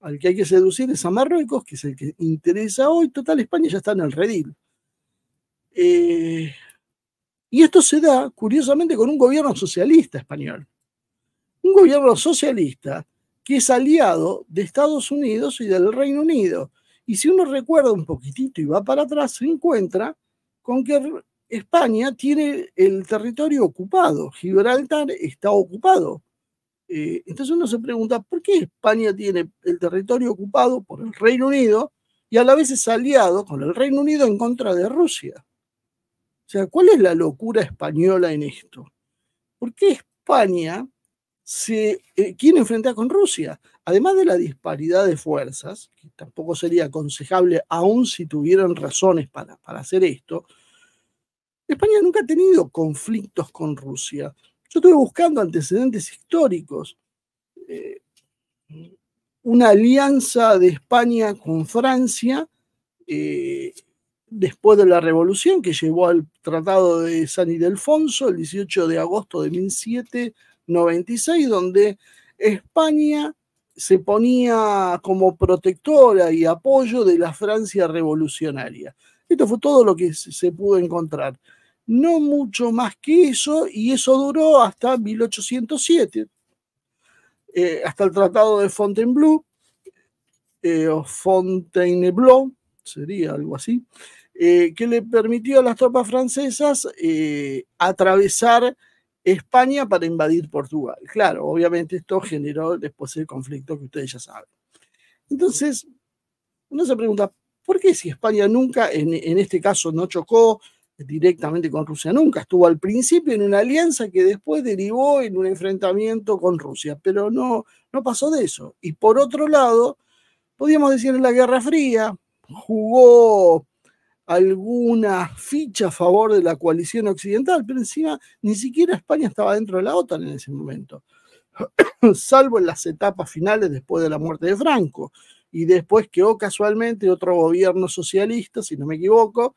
Al que hay que seducir es a Marruecos, que es el que interesa hoy. Total, España ya está en el redil. Eh, Y esto se da, curiosamente, con un gobierno socialista español. Un gobierno socialista que es aliado de Estados Unidos y del Reino Unido. Y si uno recuerda un poquitito y va para atrás, se encuentra con que España tiene el territorio ocupado, Gibraltar está ocupado. Eh, entonces uno se pregunta, ¿por qué España tiene el territorio ocupado por el Reino Unido y a la vez es aliado con el Reino Unido en contra de Rusia? O sea, ¿cuál es la locura española en esto? ¿Por qué España se eh, quiere enfrentar con Rusia? Además de la disparidad de fuerzas, que tampoco sería aconsejable aun si tuvieran razones para, para hacer esto, España nunca ha tenido conflictos con Rusia. Yo estuve buscando antecedentes históricos. Eh, una alianza de España con Francia eh, después de la revolución que llevó al Tratado de San Ildefonso el 18 de agosto de 1796, donde España se ponía como protectora y apoyo de la Francia revolucionaria. Esto fue todo lo que se pudo encontrar. No mucho más que eso, y eso duró hasta 1807, eh, hasta el Tratado de Fontainebleau, eh, o Fontainebleau, sería algo así, eh, que le permitió a las tropas francesas atravesar España para invadir Portugal. Claro, obviamente esto generó después el conflicto que ustedes ya saben. Entonces, uno se pregunta, ¿Por qué si España nunca, en, este caso, no chocó directamente con Rusia? Nunca estuvo al principio en una alianza que después derivó en un enfrentamiento con Rusia, pero no, no pasó de eso. Y por otro lado, podríamos decir en la Guerra Fría, jugó alguna ficha a favor de la coalición occidental, pero encima ni siquiera España estaba dentro de la OTAN en ese momento, [CLEARS THROAT] salvo en las etapas finales después de la muerte de Franco y después quedó casualmente otro gobierno socialista, si no me equivoco,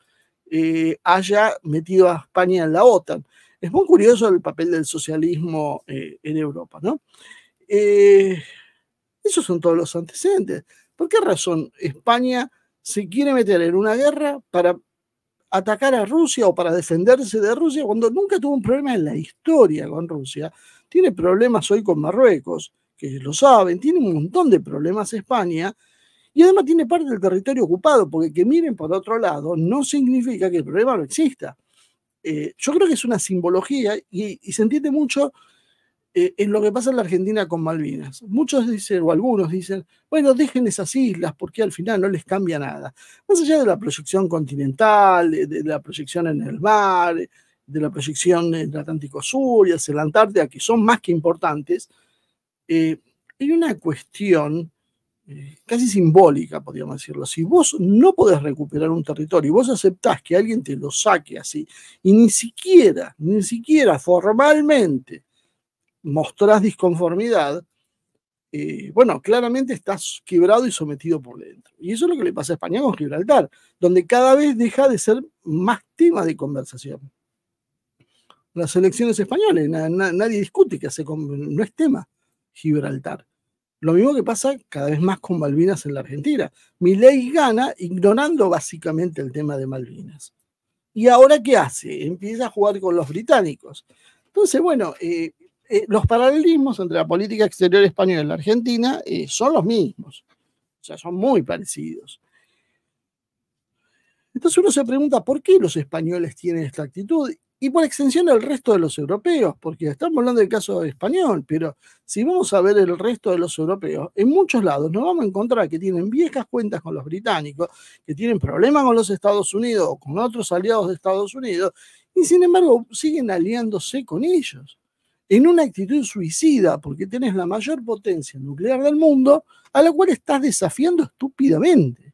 eh, haya metido a España en la OTAN. Es muy curioso el papel del socialismo eh, en Europa, ¿no? Eh, esos son todos los antecedentes. ¿Por qué razón España se quiere meter en una guerra para atacar a Rusia o para defenderse de Rusia cuando nunca tuvo un problema en la historia con Rusia? Tiene problemas hoy con Marruecos que lo saben, tiene un montón de problemas España y además tiene parte del territorio ocupado, porque que miren por otro lado no significa que el problema no exista. Eh, yo creo que es una simbología y, se entiende mucho eh, en lo que pasa en la Argentina con Malvinas. Muchos dicen, o algunos dicen, bueno, dejen esas islas porque al final no les cambia nada. Más allá de la proyección continental, de, la proyección en el mar, de la proyección en el Atlántico Sur y hacia la Antártida, que son más que importantes, eh, hay una cuestión casi simbólica, podríamos decirlo. Si vos no podés recuperar un territorio y vos aceptás que alguien te lo saque así, y ni siquiera, ni siquiera formalmente mostrás disconformidad, eh, bueno, claramente estás quebrado y sometido por dentro. Y eso es lo que le pasa a España con Gibraltar, donde cada vez deja de ser más tema de conversación. Las elecciones españolas, nadie discute que hace, no es tema. Gibraltar. Lo mismo que pasa cada vez más con Malvinas en la Argentina. ley gana ignorando básicamente el tema de Malvinas. ¿Y ahora qué hace? Empieza a jugar con los británicos. Entonces, bueno, eh, eh, los paralelismos entre la política exterior española y la Argentina eh, son los mismos. O sea, son muy parecidos. Entonces uno se pregunta por qué los españoles tienen esta actitud y por extensión el resto de los europeos, porque estamos hablando del caso español, pero si vamos a ver el resto de los europeos, en muchos lados nos vamos a encontrar que tienen viejas cuentas con los británicos, que tienen problemas con los Estados Unidos o con otros aliados de Estados Unidos, y sin embargo siguen aliándose con ellos, en una actitud suicida, porque tienes la mayor potencia nuclear del mundo, a la cual estás desafiando estúpidamente.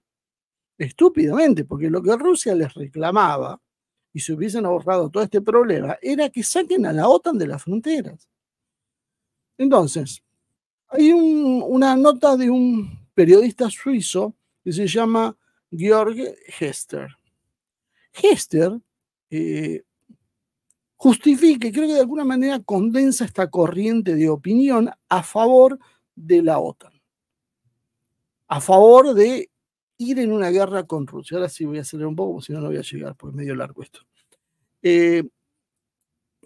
Estúpidamente, porque lo que Rusia les reclamaba, y se hubiesen ahorrado todo este problema, era que saquen a la OTAN de las fronteras. Entonces, hay una nota de un periodista suizo que se llama Georg Hester. Hester eh, justifica creo que de alguna manera condensa esta corriente de opinión a favor de la OTAN, a favor de ir en una guerra con Rusia. Ahora sí voy a acelerar un poco, si no, no voy a llegar, porque es medio largo esto. Eh,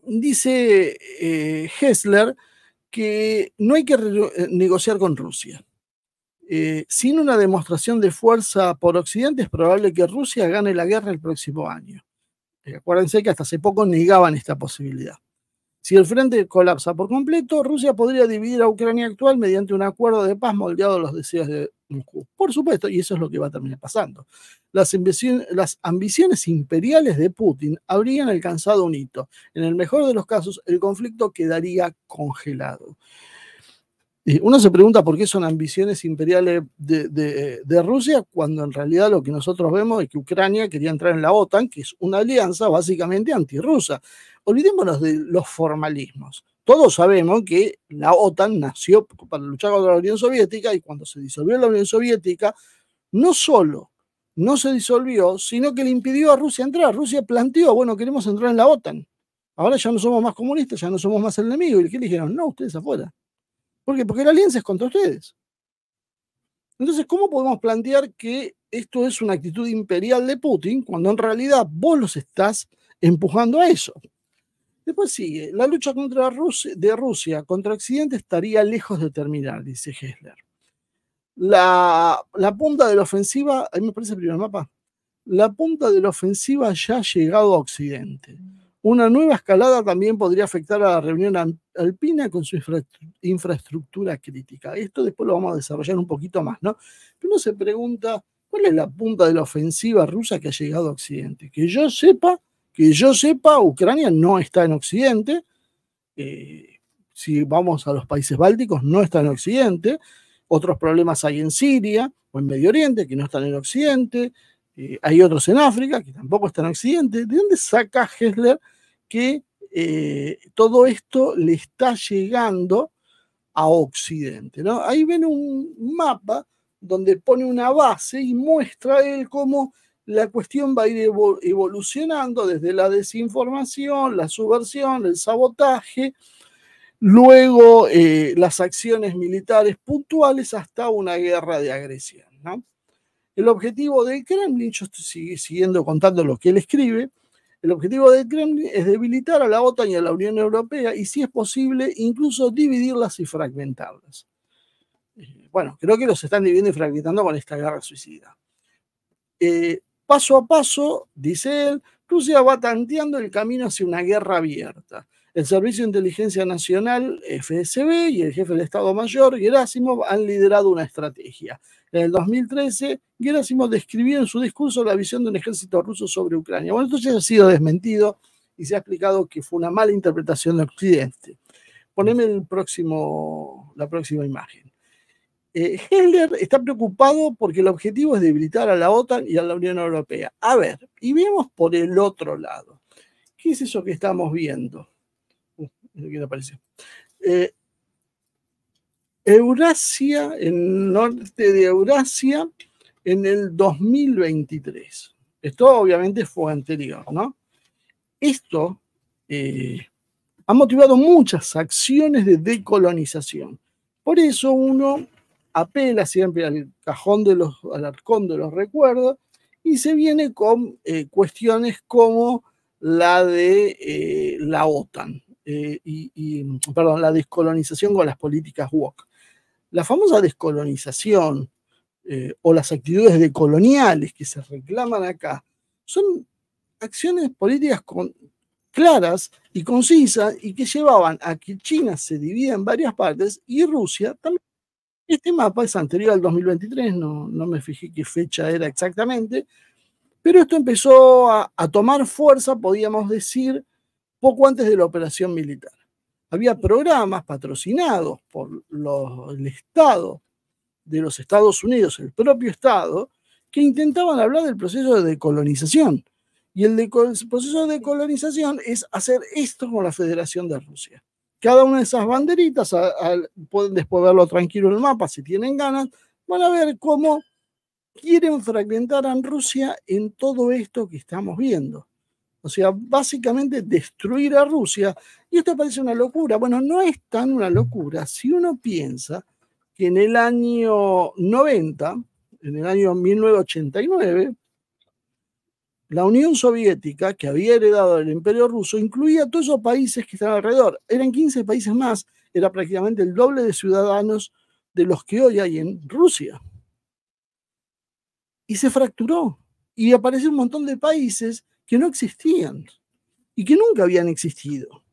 dice eh, Hessler que no hay que eh, negociar con Rusia. Sin una demostración de fuerza por Occidente es probable que Rusia gane la guerra el próximo año. acuérdense que hasta hace poco negaban esta posibilidad. Si el frente colapsa por completo, Rusia podría dividir a Ucrania actual mediante un acuerdo de paz moldeado a los deseos de Moscú. Por supuesto, y eso es lo que va a terminar pasando. Las, las ambiciones imperiales de Putin habrían alcanzado un hito. En el mejor de los casos, el conflicto quedaría congelado. Uno se pregunta por qué son ambiciones imperiales de, Rusia, cuando en realidad lo que nosotros vemos es que Ucrania quería entrar en la OTAN, que es una alianza básicamente antirrusa. Olvidémonos de los formalismos. Todos sabemos que la OTAN nació para luchar contra la Unión Soviética y cuando se disolvió la Unión Soviética, no solo no se disolvió, sino que le impidió a Rusia entrar. Rusia planteó, bueno, queremos entrar en la OTAN. Ahora ya no somos más comunistas, ya no somos más enemigos. ¿Y qué le dijeron? No, ustedes afuera. ¿Por qué? Porque la alianza es contra ustedes. Entonces, ¿cómo podemos plantear que esto es una actitud imperial de Putin cuando en realidad vos los estás empujando a eso? Después sigue, la lucha contra Rusia, de Rusia contra Occidente estaría lejos de terminar, dice Hessler. La, la punta de la ofensiva, ahí me parece el primer mapa, la punta de la ofensiva ya ha llegado a Occidente. Una nueva escalada también podría afectar a la reunión alpina con su infraestructura crítica. Esto después lo vamos a desarrollar un poquito más, ¿no? Pero uno se pregunta, ¿cuál es la punta de la ofensiva rusa que ha llegado a Occidente? Que yo sepa, que yo sepa, Ucrania no está en Occidente. Eh, si vamos a los países bálticos, no está en Occidente. Otros problemas hay en Siria o en Medio Oriente que no están en Occidente. Eh, hay otros en África que tampoco están en Occidente. ¿De dónde saca Hessler que eh, todo esto le está llegando a Occidente. ¿no? Ahí ven un mapa donde pone una base y muestra él cómo la cuestión va a ir evolucionando desde la desinformación, la subversión, el sabotaje, luego eh, las acciones militares puntuales hasta una guerra de agresión. El objetivo del Kremlin, yo estoy siguiendo contando lo que él escribe, el objetivo del Kremlin es debilitar a la OTAN y a la Unión Europea y, si es posible, incluso dividirlas y fragmentarlas. Eh, bueno, creo que los están dividiendo y fragmentando con esta guerra suicida. Eh, paso a paso, dice él, Rusia va tanteando el camino hacia una guerra abierta. El Servicio de Inteligencia Nacional, FSB, y el jefe del Estado Mayor, Gerasimov, han liderado una estrategia. En el 2013, Gerasimov describió en su discurso la visión de un ejército ruso sobre Ucrania. Bueno, esto ya ha sido desmentido y se ha explicado que fue una mala interpretación de Occidente. Poneme la próxima imagen. Eh, Heller está preocupado porque el objetivo es debilitar a la OTAN y a la Unión Europea. A ver, y vemos por el otro lado. ¿Qué es eso que estamos viendo? Eh, Eurasia, el norte de Eurasia, en el 2023. Esto obviamente fue anterior, ¿no? Esto eh, ha motivado muchas acciones de decolonización. Por eso uno apela siempre al cajón de los, al arcón de los recuerdos y se viene con eh, cuestiones como la de la OTAN y, y, perdón, la descolonización con las políticas WOC la famosa descolonización eh, o las actitudes decoloniales que se reclaman acá son acciones políticas claras y concisas y que llevaban a que China se divida en varias partes y Rusia también. Este mapa es anterior al 2023, no, no me fijé qué fecha era exactamente, pero esto empezó a tomar fuerza, podríamos decir, poco antes de la operación militar había programas patrocinados por el Estado de los Estados Unidos, el propio Estado, que intentaban hablar del proceso de decolonización. Y el, proceso de decolonización es hacer esto con la Federación de Rusia. Cada una de esas banderitas, pueden después verlo tranquilo en el mapa si tienen ganas, van a ver cómo quieren fragmentar a Rusia en todo esto que estamos viendo. O sea, básicamente destruir a Rusia. Y esto parece una locura. Bueno, no es tan una locura si uno piensa que en el año 90, en el año 1989, la Unión Soviética, que había heredado el Imperio Ruso, incluía a todos esos países que están alrededor. Eran 15 países más, era prácticamente el doble de ciudadanos de los que hoy hay en Rusia. Y se fracturó. Y apareció un montón de países que no existían y que nunca habían existido.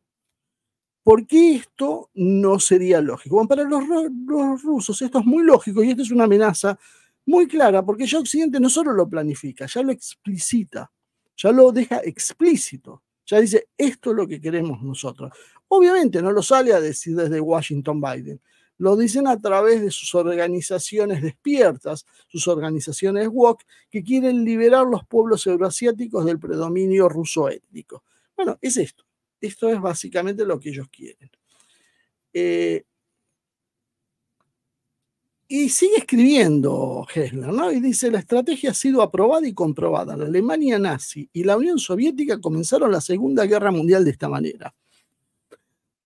¿Por qué esto no sería lógico? Para los, los, rusos esto es muy lógico y esto es una amenaza muy clara, porque ya Occidente no solo lo planifica, ya lo explicita, ya lo deja explícito, ya dice, esto es lo que queremos nosotros. Obviamente no lo sale a decir desde Washington Biden, lo dicen a través de sus organizaciones despiertas, sus organizaciones WOC, que quieren liberar los pueblos euroasiáticos del predominio ruso étnico. Bueno, es esto. Esto es básicamente lo que ellos quieren. Eh, y sigue escribiendo Hessler, ¿no? Y dice, la estrategia ha sido aprobada y comprobada. La Alemania nazi y la Unión Soviética comenzaron la Segunda Guerra Mundial de esta manera.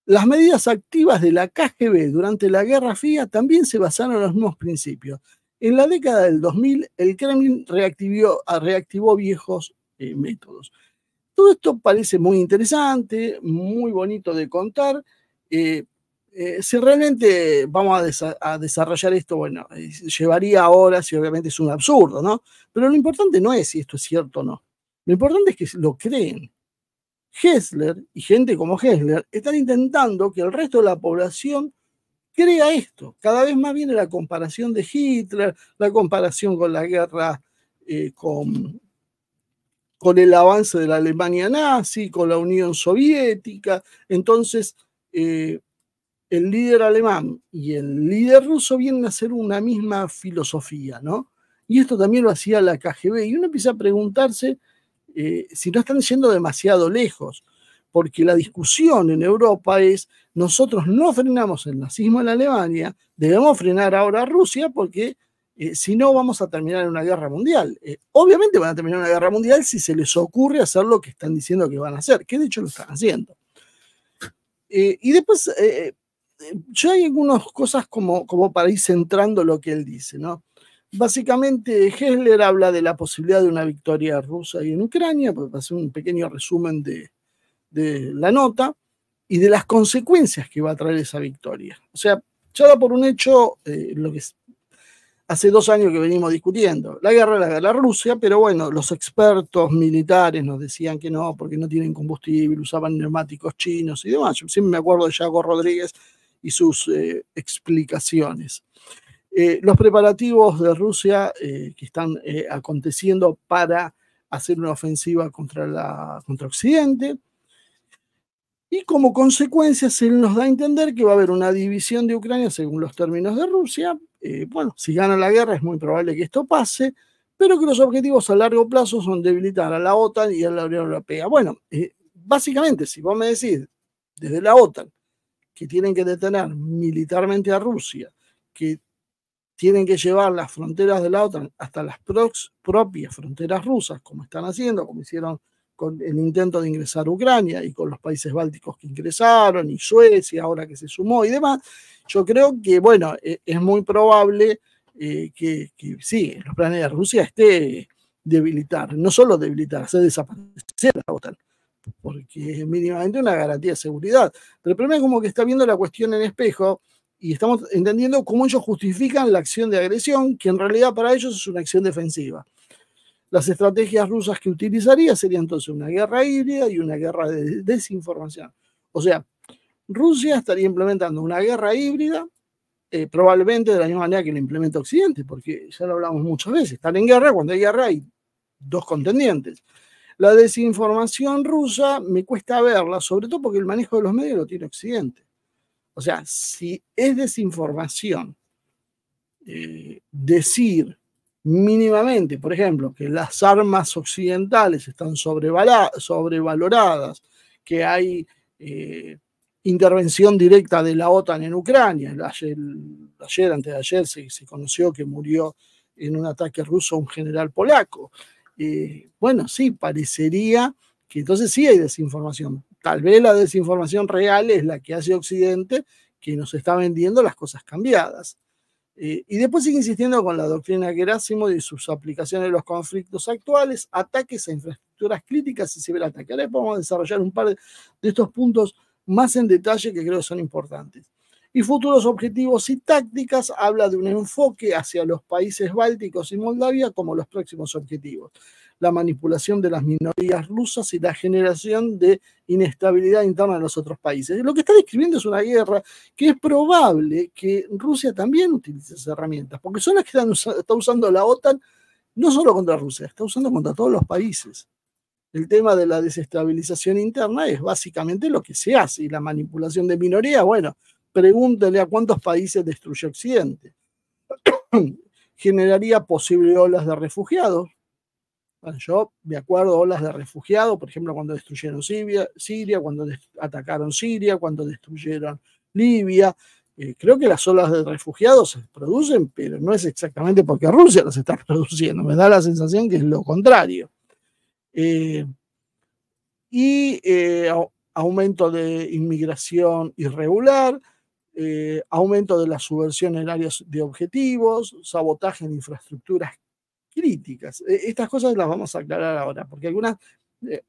Las medidas activas de la KGB durante la Guerra Fría también se basaron en los mismos principios. En la década del 2000, el Kremlin reactivó, reactivó viejos eh, métodos. Todo esto parece muy interesante, muy bonito de contar. Eh, eh, si realmente vamos a, desarrollar esto, bueno, llevaría horas y obviamente es un absurdo, ¿no? Pero lo importante no es si esto es cierto o no. Lo importante es que lo creen. Hessler y gente como Hessler están intentando que el resto de la población crea esto. Cada vez más viene la comparación de Hitler, la comparación con la guerra con, con el avance de la Alemania nazi, con la Unión Soviética. Entonces, eh, el líder alemán y el líder ruso vienen a ser una misma filosofía, ¿no? Y esto también lo hacía la KGB. Y uno empieza a preguntarse eh, si no están yendo demasiado lejos, porque la discusión en Europa es, nosotros no frenamos el nazismo en Alemania, debemos frenar ahora a Rusia porque eh, si no vamos a terminar en una guerra mundial. Eh, obviamente van a terminar en una guerra mundial si se les ocurre hacer lo que están diciendo que van a hacer, que de hecho lo están haciendo. Y después, yo hay algunas cosas como, como para ir centrando lo que él dice, ¿no? Básicamente, Hessler habla de la posibilidad de una victoria rusa y en Ucrania, pues a hacer un pequeño resumen de, la nota y de las consecuencias que va a traer esa victoria. O sea, ya da por un hecho lo que hace dos años que venimos discutiendo. La guerra la la Rusia, pero bueno, los expertos militares nos decían que no, porque no tienen combustible, usaban neumáticos chinos y demás. Yo siempre me acuerdo de Jago Rodríguez y sus eh, explicaciones. Eh, los preparativos de Rusia eh, que están aconteciendo para hacer una ofensiva contra, la, contra Occidente, y como consecuencia se nos da a entender que va a haber una división de Ucrania según los términos de Rusia. Eh, bueno, si gana la guerra es muy probable que esto pase, pero que los objetivos a largo plazo son debilitar a la OTAN y a la Unión Europea. Bueno, eh, básicamente, si vos me decís desde la OTAN que tienen que detener militarmente a Rusia, que tienen que llevar las fronteras de la OTAN hasta las propias fronteras rusas, como están haciendo, como hicieron con el intento de ingresar Ucrania y con los países bálticos que ingresaron y Suecia ahora que se sumó y demás, yo creo que, bueno, e, es muy probable eh, que, que, sí, los planes de Rusia esté debilitar, no solo debilitar, hacer desaparecer la OTAN, porque es mínimamente una garantía de seguridad. Pero el problema es como que está viendo la cuestión en espejo y estamos entendiendo cómo ellos justifican la acción de agresión, que en realidad para ellos es una acción defensiva. Las estrategias rusas que utilizaría serían entonces una guerra híbrida y una guerra de desinformación. O sea, Rusia estaría implementando una guerra híbrida, eh, probablemente de la misma manera que la implementa Occidente, porque ya lo hablamos muchas veces, están en guerra, cuando hay guerra hay dos contendientes. La desinformación rusa me cuesta verla, sobre todo porque el manejo de los medios lo tiene Occidente. O sea, si es desinformación, eh, decir mínimamente, por ejemplo, que las armas occidentales están sobrevaloradas, que hay eh, intervención directa de la OTAN en Ucrania. Ayer, ayer antes de ayer, se, conoció que murió en un ataque ruso un general polaco. Eh, bueno, sí, parecería que entonces sí hay desinformación. Tal vez la desinformación real es la que hace Occidente, que nos está vendiendo las cosas cambiadas. Eh, y después sigue insistiendo con la doctrina Gerásimo y sus aplicaciones en los conflictos actuales, ataques a infraestructuras críticas y ciberataques. Ahora podemos desarrollar un par de, estos puntos más en detalle que creo son importantes. Y futuros objetivos y tácticas habla de un enfoque hacia los países bálticos y Moldavia como los próximos objetivos la manipulación de las minorías rusas y la generación de inestabilidad interna en los otros países. Lo que está describiendo es una guerra que es probable que Rusia también utilice esas herramientas, porque son las que están, está usando la OTAN no solo contra Rusia, está usando contra todos los países. El tema de la desestabilización interna es básicamente lo que se hace y la manipulación de minorías, bueno, pregúntele a cuántos países destruye Occidente. [COUGHS] Generaría posibles olas de refugiados, yo me acuerdo olas de refugiados, por ejemplo, cuando destruyeron Siria, Siria cuando atacaron Siria, cuando destruyeron Libia. Eh, creo que las olas de refugiados se producen, pero no es exactamente porque Rusia las está [LAUGHS] produciendo. Me da la sensación que es lo contrario. Eh, y eh, aumento de inmigración irregular, aumento de la subversión en áreas de objetivos, sabotaje en infraestructuras críticas. E, estas cosas las vamos a aclarar ahora, porque algunas eh,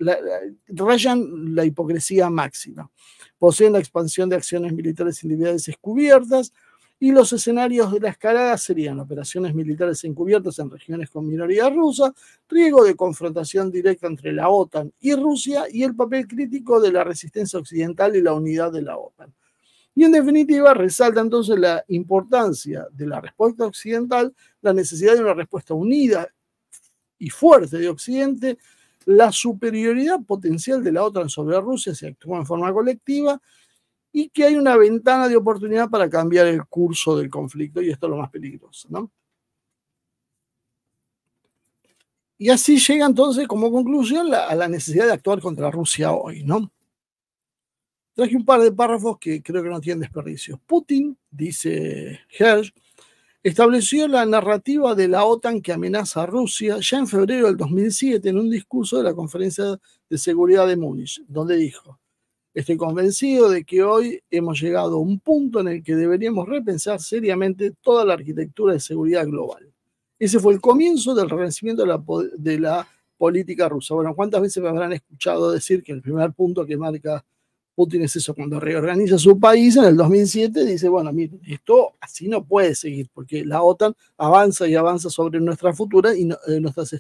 rayan la hipocresía máxima. Poseen la expansión de acciones militares individuales descubiertas y los escenarios de la escalada serían operaciones militares encubiertas en regiones con minoría rusa, riesgo de confrontación directa entre la OTAN y Rusia y el papel crítico de la resistencia occidental y la unidad de la OTAN. Y en definitiva, resalta entonces la importancia de la respuesta occidental, la necesidad de una respuesta unida y fuerte de Occidente, la superioridad potencial de la OTAN sobre Rusia si actúa en forma colectiva y que hay una ventana de oportunidad para cambiar el curso del conflicto, y esto es lo más peligroso. ¿no? Y así llega entonces como conclusión a la necesidad de actuar contra Rusia hoy, ¿no? Traje un par de párrafos que creo que no tienen desperdicio. Putin, dice Hersh, estableció la narrativa de la OTAN que amenaza a Rusia ya en febrero del 2007 en un discurso de la Conferencia de Seguridad de Múnich, donde dijo, estoy convencido de que hoy hemos llegado a un punto en el que deberíamos repensar seriamente toda la arquitectura de seguridad global. Ese fue el comienzo del renacimiento de la, de la política rusa. Bueno, ¿cuántas veces me habrán escuchado decir que el primer punto que marca Putin es eso, cuando reorganiza su país en el 2007, dice, bueno, miren, esto así no puede seguir, porque la OTAN avanza y avanza sobre nuestra futura y eh, nuestras,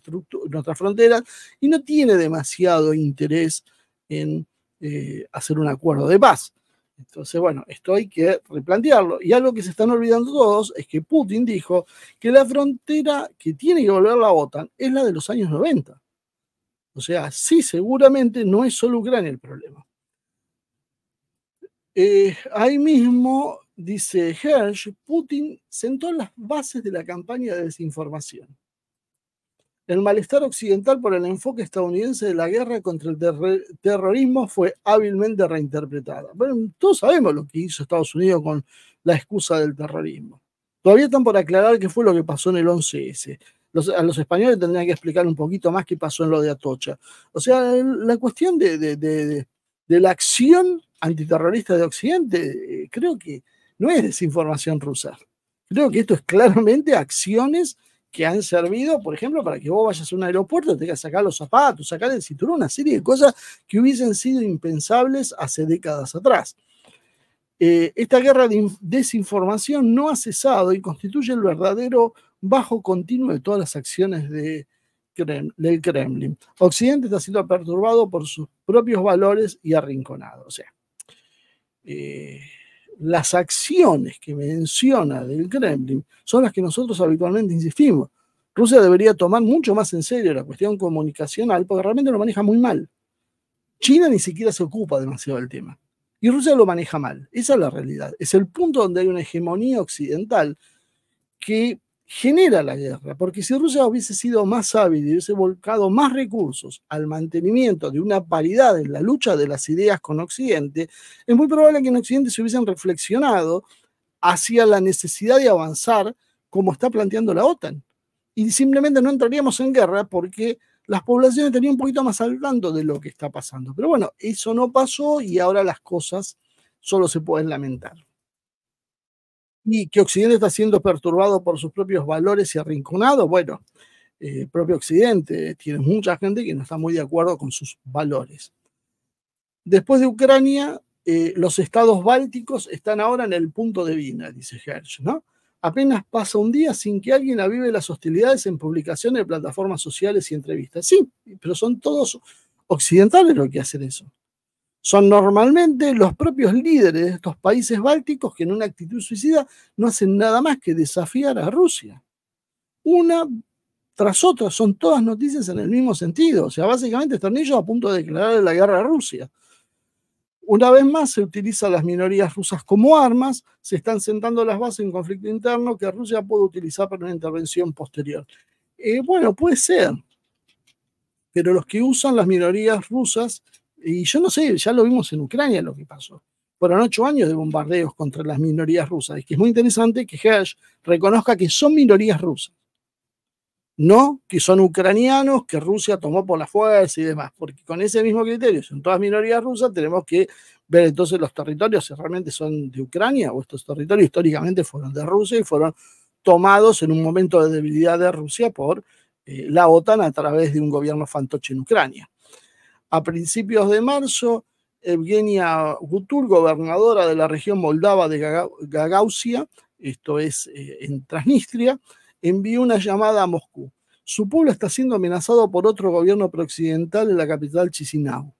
nuestras fronteras y no tiene demasiado interés en eh, hacer un acuerdo de paz. Entonces, bueno, esto hay que replantearlo. Y algo que se están olvidando todos es que Putin dijo que la frontera que tiene que volver la OTAN es la de los años 90. O sea, sí, seguramente no es solo Ucrania el problema. Eh, ahí mismo, dice Hersh, Putin sentó las bases de la campaña de desinformación. El malestar occidental por el enfoque estadounidense de la guerra contra el terrorismo fue hábilmente reinterpretada. Bueno, todos sabemos lo que hizo Estados Unidos con la excusa del terrorismo. Todavía están por aclarar qué fue lo que pasó en el 11S. a los españoles tendrían que explicar un poquito más qué pasó en lo de Atocha. O sea, la cuestión de, de la acción antiterrorista de Occidente, eh, creo que no es desinformación rusa. Creo que esto es claramente acciones que han servido, por ejemplo, para que vos vayas a un aeropuerto, tengas que sacar los zapatos, sacar el cinturón, una serie de cosas que hubiesen sido impensables hace décadas atrás. Eh, esta guerra de desinformación no ha cesado y constituye el verdadero bajo continuo de todas las acciones de, del Kremlin. Occidente está siendo perturbado por sus propios valores y arrinconado. O sea, eh, las acciones que menciona del Kremlin son las que nosotros habitualmente insistimos. Rusia debería tomar mucho más en serio la cuestión comunicacional porque realmente lo maneja muy mal. China ni siquiera se ocupa demasiado del tema. Y Rusia lo maneja mal. Esa es la realidad. Es el punto donde hay una hegemonía occidental que genera la guerra, porque si Rusia hubiese sido más hábil y hubiese volcado más recursos al mantenimiento de una paridad en la lucha de las ideas con Occidente, es muy probable que en Occidente se hubiesen reflexionado hacia la necesidad de avanzar como está planteando la OTAN. Y simplemente no entraríamos en guerra porque las poblaciones estarían un poquito más al tanto de lo que está pasando. Pero bueno, eso no pasó y ahora las cosas solo se pueden lamentar. Y que Occidente está siendo perturbado por sus propios valores y arrinconado. Bueno, eh, propio Occidente tiene mucha gente que no está muy de acuerdo con sus valores. Después de Ucrania, eh, los estados bálticos están ahora en el punto de vina, dice Hersch, ¿no? Apenas pasa un día sin que alguien avive las hostilidades en publicaciones plataformas sociales y entrevistas. Sí, pero son todos occidentales los que hacen eso. Son normalmente los propios líderes de estos países bálticos que en una actitud suicida no hacen nada más que desafiar a Rusia. Una tras otra, son todas noticias en el mismo sentido. O sea, básicamente están ellos a punto de declarar la guerra a Rusia. Una vez más se utilizan las minorías rusas como armas, se están sentando las bases de un conflicto interno que Rusia puede utilizar para una intervención posterior. Eh, bueno, puede ser, pero los que usan las minorías rusas, y yo no sé, ya lo vimos en Ucrania lo que pasó. Fueron ocho años de bombardeos contra las minorías rusas. Y que es muy interesante que Hersh reconozca que son minorías rusas no que son ucranianos, que Rusia tomó por la fuerza y demás, porque con ese mismo criterio, son todas minorías rusas, tenemos que ver entonces los territorios si realmente son de Ucrania o estos territorios históricamente fueron de Rusia y fueron tomados en un momento de debilidad de Rusia por eh, la OTAN a través de un gobierno fantoche en Ucrania. A principios de marzo, Evgenia Gutul, gobernadora de la región moldava de Gagausia, esto es eh, en Transnistria, envió una llamada a Moscú. Su pueblo está siendo amenazado por otro gobierno prooccidental en la capital Chisinau.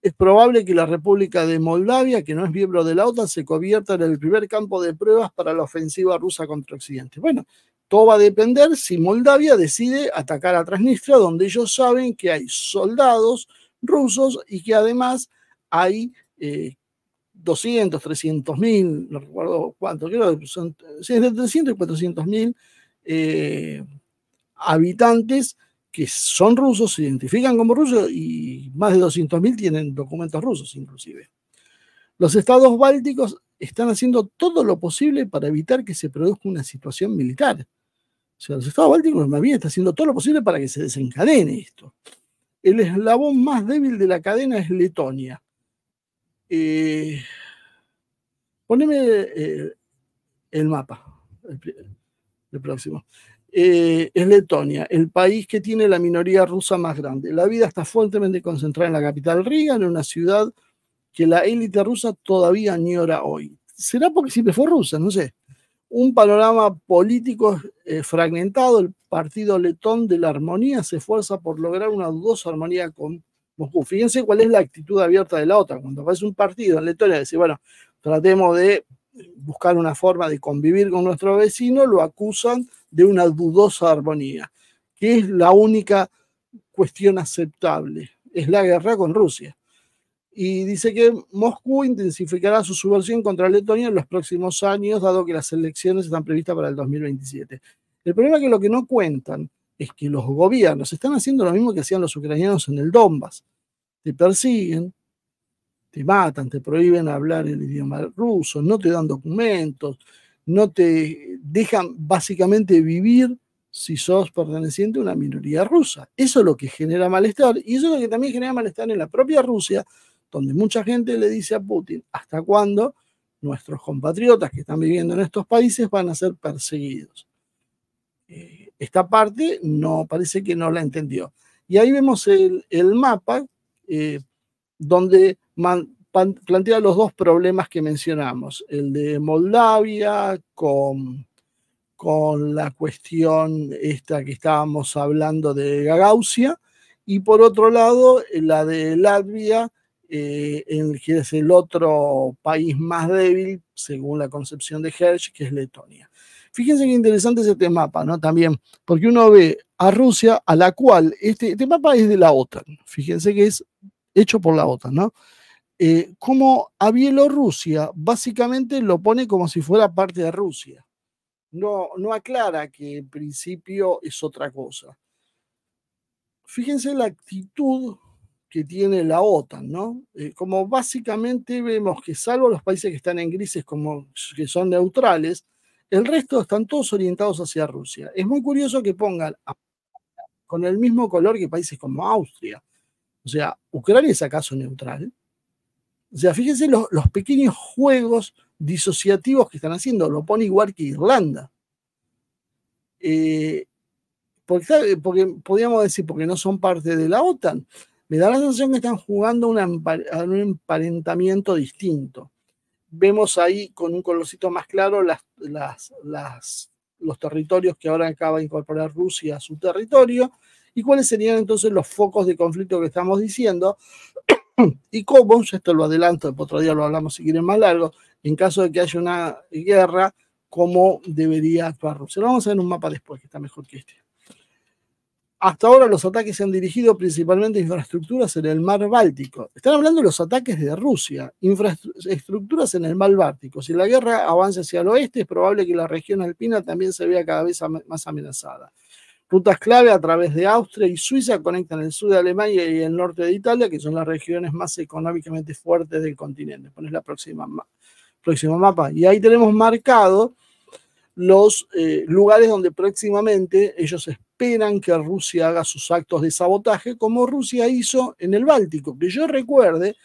Es probable que la República de Moldavia, que no es miembro de la OTAN, se convierta en el primer campo de pruebas para la ofensiva rusa contra Occidente. Bueno, todo va a depender si Moldavia decide atacar a Transnistria, donde ellos saben que hay soldados rusos y que además hay 200, 300 mil, no recuerdo cuánto, creo que son entre 300 y 400 mil eh, habitantes que son rusos, se identifican como rusos y más de 200.000 tienen documentos rusos inclusive. Los estados bálticos están haciendo todo lo posible para evitar que se produzca una situación militar. O sea, los estados bálticos más bien están haciendo todo lo posible para que se desencadene esto. El eslabón más débil de la cadena es Letonia. Eh, poneme eh, el mapa el próximo. Eh, es Letonia, el país que tiene la minoría rusa más grande. La vida está fuertemente concentrada en la capital Riga, en una ciudad que la élite rusa todavía añora hoy. ¿Será porque siempre fue rusa? No sé. Un panorama político eh, fragmentado, el partido letón de la armonía se esfuerza por lograr una dudosa armonía con Moscú. Fíjense cuál es la actitud abierta de la OTAN. Cuando aparece un partido en Letonia, dice, bueno, tratemos de buscar una forma de convivir con nuestro vecino, lo acusan de una dudosa armonía, que es la única cuestión aceptable, es la guerra con Rusia. Y dice que Moscú intensificará su subversión contra Letonia en los próximos años, dado que las elecciones están previstas para el 2027. El problema es que lo que no cuentan es que los gobiernos están haciendo lo mismo que hacían los ucranianos en el Donbass. Te persiguen, te matan, te prohíben hablar el idioma ruso, no te dan documentos, no te dejan básicamente vivir si sos perteneciente a una minoría rusa. Eso es lo que genera malestar y eso es lo que también genera malestar en la propia Rusia, donde mucha gente le dice a Putin, ¿hasta cuándo nuestros compatriotas que están viviendo en estos países van a ser perseguidos? Eh, esta parte no parece que no la entendió. Y ahí vemos el, mapa eh, donde plantea los dos problemas que mencionamos, el de Moldavia con, con la cuestión esta que estábamos hablando de Gagausia, y por otro lado la de Latvia, eh, en, que es el otro país más débil, según la concepción de Hersh, que es Letonia. Fíjense qué interesante es este mapa, ¿no? También, porque uno ve a Rusia, a la cual, este, este mapa es de la OTAN, fíjense que es hecho por la OTAN, ¿no? Eh, como a Bielorrusia básicamente lo pone como si fuera parte de Rusia. No, no aclara que en principio es otra cosa. Fíjense la actitud que tiene la OTAN, ¿no? Eh, como básicamente vemos que salvo los países que están en grises como que son neutrales, el resto están todos orientados hacia Rusia. Es muy curioso que pongan con el mismo color que países como Austria. O sea, ¿Ucrania es acaso neutral? O sea, fíjense los, pequeños juegos disociativos que están haciendo. Lo pone igual que Irlanda. Eh, porque, porque, podríamos decir, porque no son parte de la OTAN. Me da la sensación que están jugando un emparentamiento distinto. Vemos ahí con un colorcito más claro los territorios que ahora acaba de incorporar Rusia a su territorio y cuáles serían entonces los focos de conflicto que estamos diciendo y cómo, esto lo adelanto, otro día lo hablamos si quieren más largo, en caso de que haya una guerra, cómo debería actuar Rusia. Lo vamos a ver en un mapa después, que está mejor que este. Hasta ahora los ataques se han dirigido principalmente a infraestructuras en el mar Báltico. Están hablando de los ataques de Rusia, infraestructuras en el mar Báltico. Si la guerra avanza hacia el oeste, es probable que la región alpina también se vea cada vez más amenazada. Rutas clave a través de Austria y Suiza conectan el sur de Alemania y el norte de Italia, que son las regiones más económicamente fuertes del continente. Pones la próxima próximo mapa. Y ahí tenemos marcado los eh, lugares donde próximamente ellos esperan que Rusia haga sus actos de sabotaje, como Rusia hizo en el Báltico. Que yo recuerde,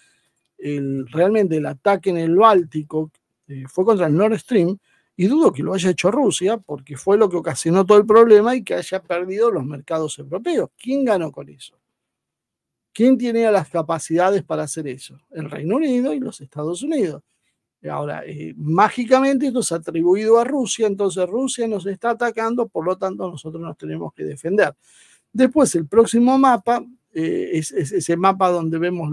realmente el ataque en el Báltico eh, fue contra el Nord Stream, y dudo que lo haya hecho Rusia, porque fue lo que ocasionó todo el problema y que haya perdido los mercados europeos. ¿Quién ganó con eso? ¿Quién tenía las capacidades para hacer eso? El Reino Unido y los Estados Unidos. Ahora, eh, mágicamente esto es atribuido a Rusia, entonces Rusia nos está atacando, por lo tanto nosotros nos tenemos que defender. Después, el próximo mapa eh, es, ese mapa donde vemos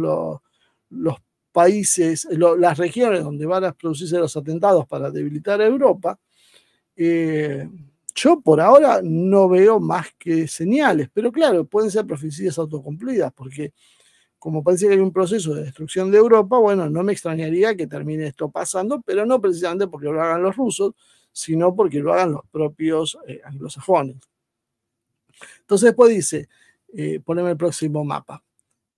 los países, las regiones donde van a producirse los atentados para debilitar a Europa. Eh, yo por ahora no veo más que señales, pero claro, pueden ser profecías autocumplidas, porque como parece que hay un proceso de destrucción de Europa, bueno, no me extrañaría que termine esto pasando, pero no precisamente porque lo hagan los rusos, sino porque lo hagan los propios eh, anglosajones. Entonces después dice, eh, poneme el próximo mapa.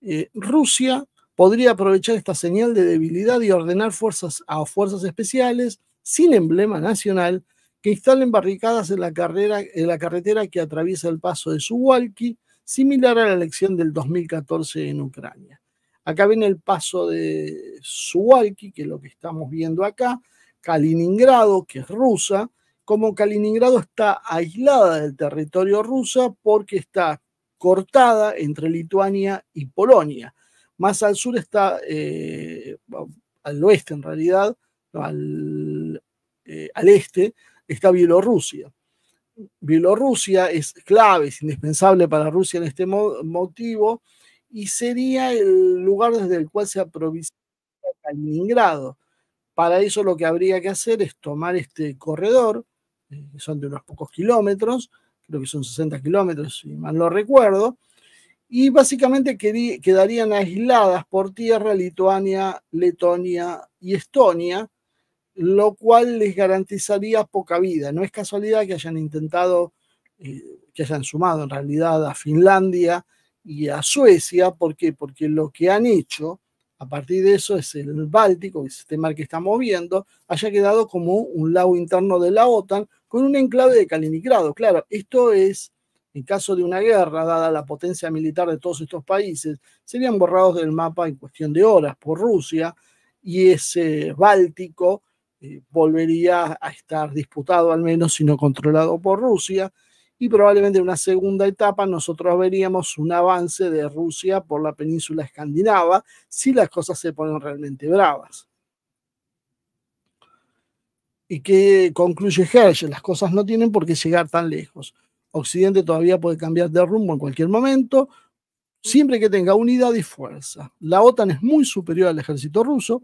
Eh, Rusia podría aprovechar esta señal de debilidad y ordenar fuerzas a fuerzas especiales sin emblema nacional que instalen barricadas en la, carrera, en la carretera que atraviesa el paso de Suwalki similar a la elección del 2014 en Ucrania. Acá viene el paso de Suwalki, que es lo que estamos viendo acá, Kaliningrado, que es rusa, como Kaliningrado está aislada del territorio ruso porque está cortada entre Lituania y Polonia. Más al sur está, eh, al oeste en realidad, al, eh, al este, está Bielorrusia. Bielorrusia es clave, es indispensable para Rusia en este motivo y sería el lugar desde el cual se aprovisiona Kaliningrado. Para eso lo que habría que hacer es tomar este corredor, eh, que son de unos pocos kilómetros, creo que son 60 kilómetros, si mal no recuerdo, y básicamente quedarían aisladas por tierra Lituania, Letonia y Estonia, lo cual les garantizaría poca vida. No es casualidad que hayan intentado, eh, que hayan sumado en realidad a Finlandia y a Suecia. ¿Por qué? Porque lo que han hecho a partir de eso es el Báltico, el sistema que estamos viendo, haya quedado como un lago interno de la OTAN con un enclave de Kaliningrado. Claro, esto es, en caso de una guerra, dada la potencia militar de todos estos países, serían borrados del mapa en cuestión de horas por Rusia y ese Báltico eh, volvería a estar disputado al menos, si no controlado por Rusia, y probablemente en una segunda etapa nosotros veríamos un avance de Rusia por la península escandinava si las cosas se ponen realmente bravas. ¿Y qué concluye Herschel? Las cosas no tienen por qué llegar tan lejos. Occidente todavía puede cambiar de rumbo en cualquier momento, siempre que tenga unidad y fuerza. La OTAN es muy superior al ejército ruso,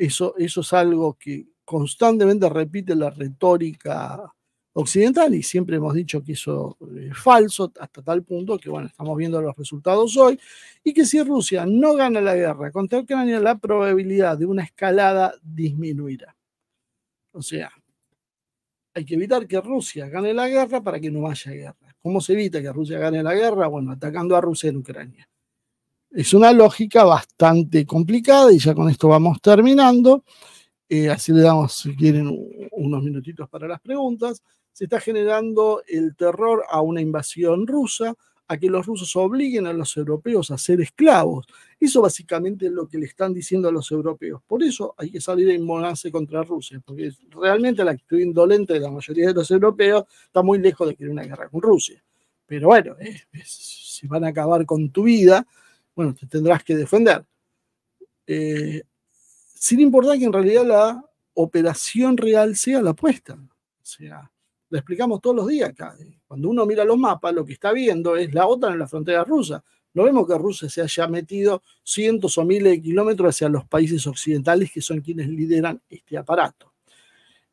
eso, eso es algo que constantemente repite la retórica occidental y siempre hemos dicho que eso es falso hasta tal punto que, bueno, estamos viendo los resultados hoy y que si Rusia no gana la guerra contra Ucrania, la probabilidad de una escalada disminuirá. O sea, hay que evitar que Rusia gane la guerra para que no haya guerra. ¿Cómo se evita que Rusia gane la guerra? Bueno, atacando a Rusia en Ucrania. Es una lógica bastante complicada y ya con esto vamos terminando. Eh, así le damos, si quieren, unos minutitos para las preguntas. Se está generando el terror a una invasión rusa. a que los rusos obliguen a los europeos a ser esclavos. Eso básicamente es lo que le están diciendo a los europeos. Por eso hay que salir a inmolarse contra Rusia, porque realmente la actitud indolente de la mayoría de los europeos está muy lejos de querer una guerra con Rusia. Pero bueno, si van a acabar con tu vida, bueno, te tendrás que defender. Eh, sin importar que en realidad la operación real sea la apuesta. O sea, lo explicamos todos los días acá. Cuando uno mira los mapas, lo que está viendo es la OTAN en la frontera rusa. No vemos que Rusia se haya metido cientos o miles de kilómetros hacia los países occidentales que son quienes lideran este aparato.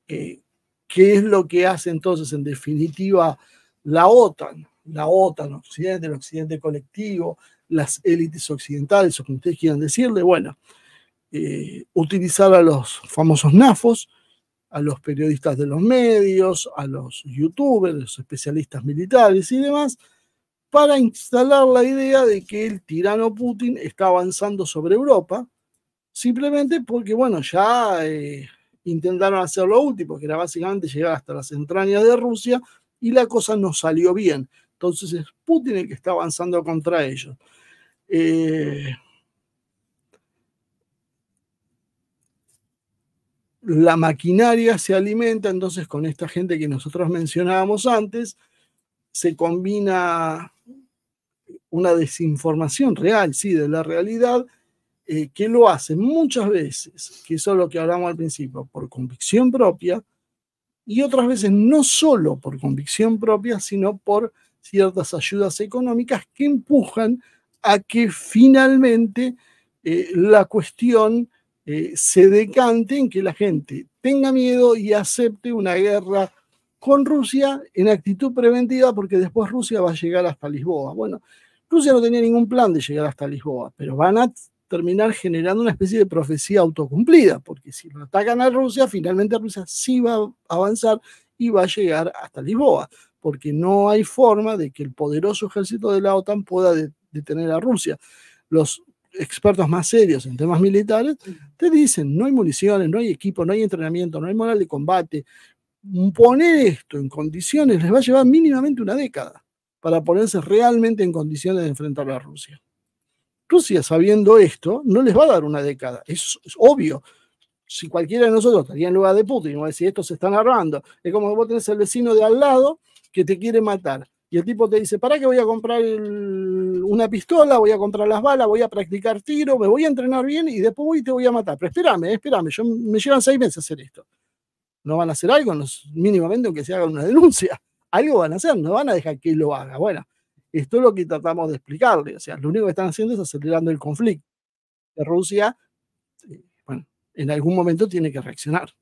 Eh, ¿Qué es lo que hace entonces en definitiva la OTAN? La OTAN, Occidente, el Occidente colectivo, las élites occidentales, o como ustedes quieran decirle, bueno, eh, utilizar a los famosos NAFOS, a los periodistas de los medios, a los youtubers, los especialistas militares y demás, para instalar la idea de que el tirano Putin está avanzando sobre Europa, simplemente porque, bueno, ya eh, intentaron hacer lo último, que era básicamente llegar hasta las entrañas de Rusia, y la cosa no salió bien. Entonces es Putin el que está avanzando contra ellos. Eh, la maquinaria se alimenta entonces con esta gente que nosotros mencionábamos antes, se combina una desinformación real, sí, de la realidad, eh, que lo hace muchas veces, que eso es lo que hablamos al principio, por convicción propia, y otras veces no solo por convicción propia, sino por ciertas ayudas económicas que empujan a que finalmente eh, la cuestión eh, se decante en que la gente tenga miedo y acepte una guerra con Rusia en actitud preventiva porque después Rusia va a llegar hasta Lisboa. Bueno, Rusia no tenía ningún plan de llegar hasta Lisboa, pero van a terminar generando una especie de profecía autocumplida, porque si lo atacan a Rusia, finalmente Rusia sí va a avanzar y va a llegar hasta Lisboa, porque no hay forma de que el poderoso ejército de la OTAN pueda detener a Rusia. Los expertos más serios en temas militares, te dicen, no hay municiones, no hay equipo, no hay entrenamiento, no hay moral de combate. Poner esto en condiciones les va a llevar mínimamente una década para ponerse realmente en condiciones de enfrentar a Rusia. Rusia, sabiendo esto, no les va a dar una década, es, obvio. Si cualquiera de nosotros estaría en lugar de Putin, va a decir, estos se están agarrando, es como vos tenés el vecino de al lado que te quiere matar y el tipo te dice, ¿para qué voy a comprar una pistola? Voy a comprar las balas, voy a practicar tiro, me voy a entrenar bien y después voy y te voy a matar. Pero espérame, espérame, yo, me llevan seis meses hacer esto. ¿No van a hacer algo? mínimamente aunque se haga una denuncia. Algo van a hacer, no van a dejar que lo haga. Bueno, esto es lo que tratamos de explicarle. O sea, lo único que están haciendo es acelerando el conflicto. Rusia, eh, bueno, en algún momento tiene que reaccionar.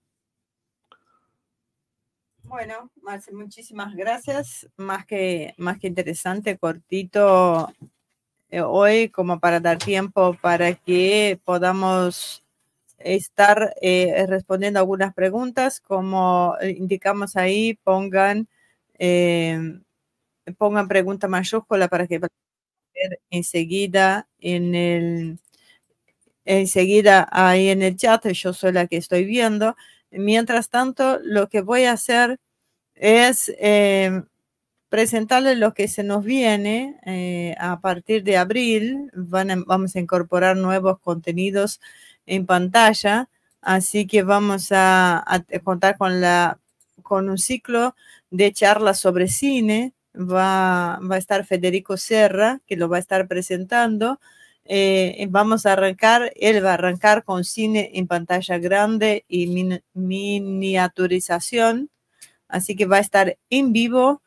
Bueno, Marce, muchísimas gracias. Más que, más que interesante, cortito eh, hoy, como para dar tiempo para que podamos estar eh, respondiendo algunas preguntas. Como indicamos ahí, pongan, eh, pongan pregunta mayúscula para que enseguida en el enseguida ahí en el chat, yo soy la que estoy viendo. Mientras tanto, lo que voy a hacer es eh, presentarles lo que se nos viene eh, a partir de abril. vamos a incorporar nuevos contenidos en pantalla, así que vamos a, contar con, un ciclo de charlas sobre cine. Va, va, a estar Federico Serra, que lo va a estar presentando. Eh, vamos a arrancar, él va a arrancar con cine en pantalla grande y miniaturización Así que va a estar en vivo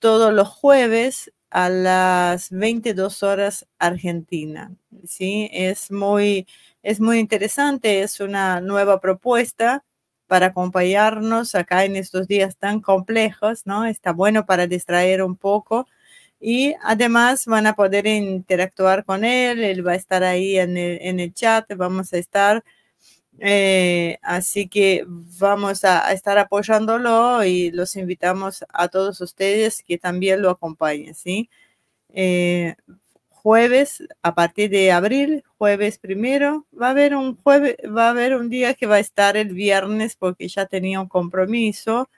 todos los jueves a las 22 horas Argentina. ¿sí? Es, muy, es muy interesante, es una nueva propuesta para acompañarnos acá en estos días tan complejos, ¿no? Está bueno para distraer un poco y además van a poder interactuar con él, él va a estar ahí en el, en el chat, vamos a estar eh, así que vamos a, estar apoyándolo y los invitamos a todos ustedes que también lo acompañen, ¿sí? Eh, jueves, a partir de abril, jueves primero, va a haber un jueves, va a haber un día que va a estar el viernes porque ya tenía un compromiso,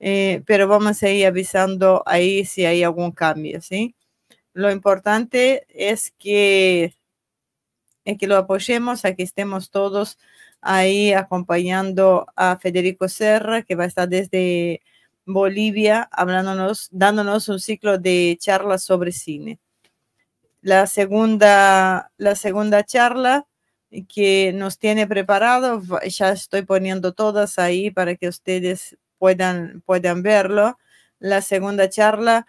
eh, pero vamos a ir avisando ahí si hay algún cambio, ¿sí? lo importante es que, es que lo apoyemos, a que estemos todos ahí acompañando a Federico Serra, que va a estar desde Bolivia, hablándonos, dándonos un ciclo de charlas sobre cine. La segunda, la segunda charla que nos tiene preparado, ya estoy poniendo todas ahí para que ustedes puedan, puedan verlo. La segunda charla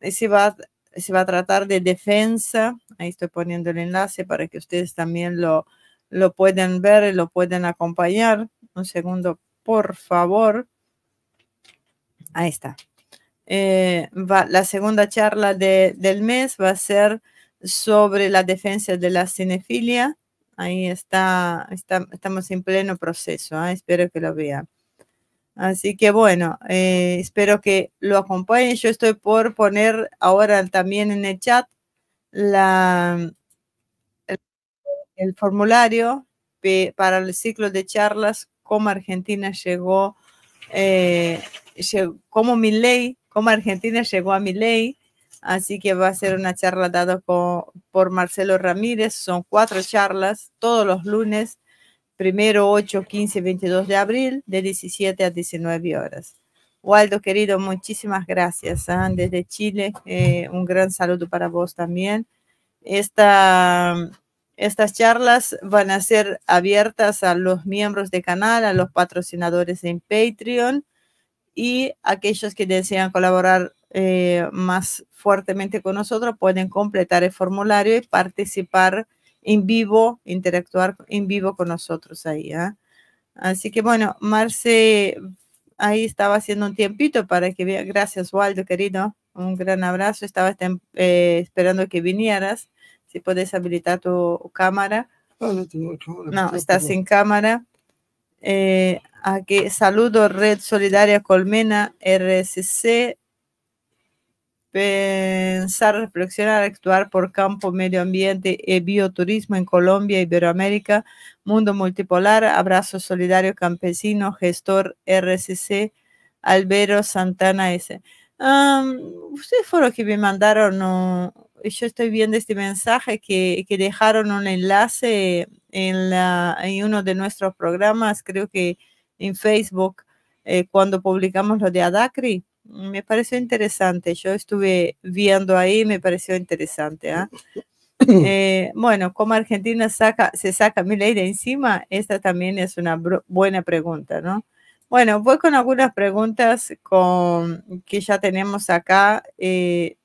se va, se va a tratar de defensa. Ahí estoy poniendo el enlace para que ustedes también lo, lo puedan ver lo pueden acompañar. Un segundo, por favor. Ahí está. Eh, va, la segunda charla de, del mes va a ser sobre la defensa de la cinefilia. Ahí está, está estamos en pleno proceso. ¿eh? Espero que lo vean. Así que bueno, eh, espero que lo acompañen. Yo estoy por poner ahora también en el chat la, el formulario para el ciclo de charlas, cómo Argentina llegó eh, como mi ley, como Argentina llegó a mi ley. Así que va a ser una charla dada por Marcelo Ramírez. Son cuatro charlas todos los lunes, primero 8, 15, 22 de abril, de 17 a 19 horas. Waldo, querido, muchísimas gracias. ¿eh? Desde Chile, eh, un gran saludo para vos también. Esta, estas charlas van a ser abiertas a los miembros de canal, a los patrocinadores en Patreon y aquellos que desean colaborar eh, más fuertemente con nosotros pueden completar el formulario y participar en vivo, interactuar en vivo con nosotros ahí. ¿eh? Así que bueno, Marce ahí estaba haciendo un tiempito para que vea. Gracias, Waldo, querido. Un gran abrazo. Estaba eh, esperando que vinieras. Si puedes habilitar tu cámara. No, estás sin cámara. Eh, aquí saludo Red Solidaria Colmena RSC. Pensar, reflexionar, actuar por campo, medio ambiente y bioturismo en Colombia, Iberoamérica, mundo multipolar, abrazo solidario campesino, gestor RSC, Albero Santana S. ustedes fueron los que me mandaron, yo estoy viendo este mensaje que, que dejaron un enlace en, la, en uno de nuestros programas, creo que en Facebook, eh, cuando publicamos lo de Adacri. Me pareció interesante. Yo estuve viendo ahí, me pareció interesante. ¿ah? [COUGHS] Eh, bueno, ¿cómo Argentina saca, se saca mi ley de encima? Esta también es una buena pregunta, ¿no? Bueno, voy con algunas preguntas con, que ya tenemos acá eh,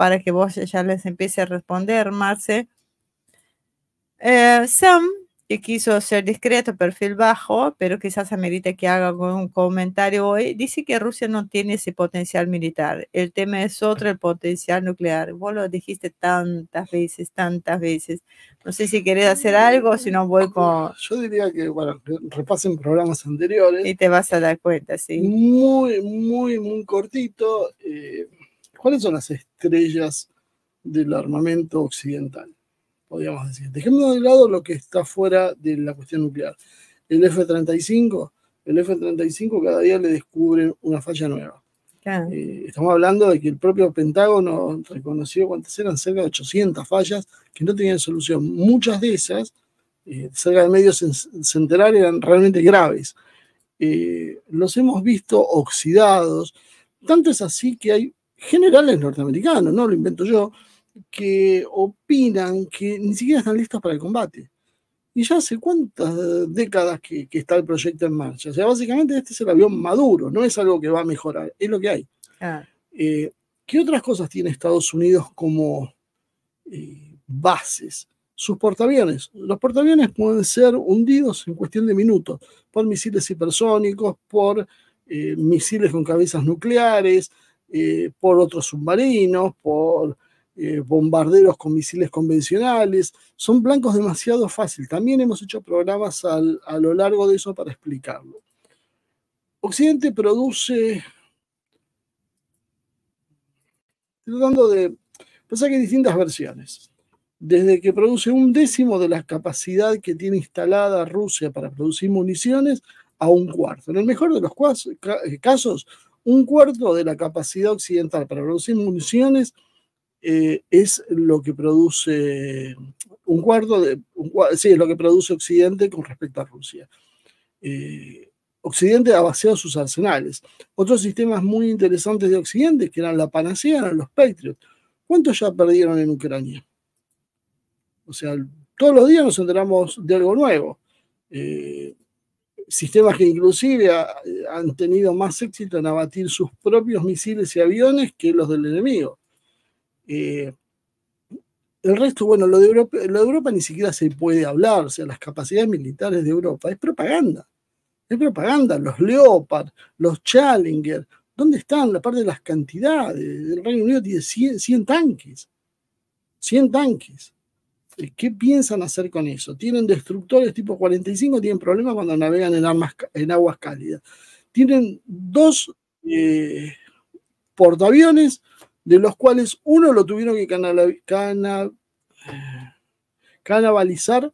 para que vos ya les empiece a responder, Marce. Sam que quiso ser discreto, perfil bajo, pero quizás amerita que haga un comentario hoy, dice que Rusia no tiene ese potencial militar. El tema es otro, el potencial nuclear. Vos lo dijiste tantas veces, tantas veces. No sé si querés hacer algo, si no voy con... Yo diría que, bueno, repasen programas anteriores. Y te vas a dar cuenta, sí. Muy, muy, muy cortito. Eh, ¿Cuáles son las estrellas del armamento occidental? podríamos decir. Dejemos de lado lo que está fuera de la cuestión nuclear. El F-35, el F-35 cada día le descubren una falla nueva. Eh, estamos hablando de que el propio Pentágono reconoció cuántas eran, cerca de 800 fallas que no tenían solución. Muchas de esas, eh, cerca de medio centenar, eran realmente graves. Eh, los hemos visto oxidados. Tanto es así que hay generales norteamericanos, no lo invento yo, que opinan que ni siquiera están listos para el combate. Y ya hace cuántas décadas que, está el proyecto en marcha. O sea, básicamente este es el avión maduro, no es algo que va a mejorar, es lo que hay. Eh, ¿Qué otras cosas tiene Estados Unidos como eh, bases? Sus portaaviones. Los portaaviones pueden ser hundidos en cuestión de minutos por misiles hipersónicos, por eh, misiles con cabezas nucleares, por otros submarinos, por eh, bombarderos con misiles convencionales, son blancos demasiado fácil. También hemos hecho programas a lo largo de eso para explicarlo. Occidente produce, tratando de, pasa que hay distintas versiones. Desde que produce un décimo de la capacidad que tiene instalada Rusia para producir municiones a un cuarto. En el mejor de los casos, un cuarto de la capacidad occidental para producir municiones eh, es lo que produce un cuarto de, sí, es lo que produce Occidente con respecto a Rusia. Eh, Occidente ha vaciado sus arsenales. Otros sistemas muy interesantes de Occidente, que eran la panacea, eran los Patriot. ¿Cuántos ya perdieron en Ucrania? O sea, todos los días nos enteramos de algo nuevo. Eh, sistemas que inclusive ha- han tenido más éxito en abatir sus propios misiles y aviones que los del enemigo. Eh, el resto, bueno, lo de, Europa, lo de Europa ni siquiera se puede hablar, o sea, las capacidades militares de Europa es propaganda. Es propaganda, los Leopard, los Challenger, ¿dónde están? La parte de las cantidades. El Reino Unido tiene 100, 100 tanques. 100 tanques. ¿Qué piensan hacer con eso? Tienen destructores tipo 45, tienen problemas cuando navegan en, armas, en aguas cálidas. Tienen dos eh, portaaviones, de los cuales uno lo tuvieron que canibalizar,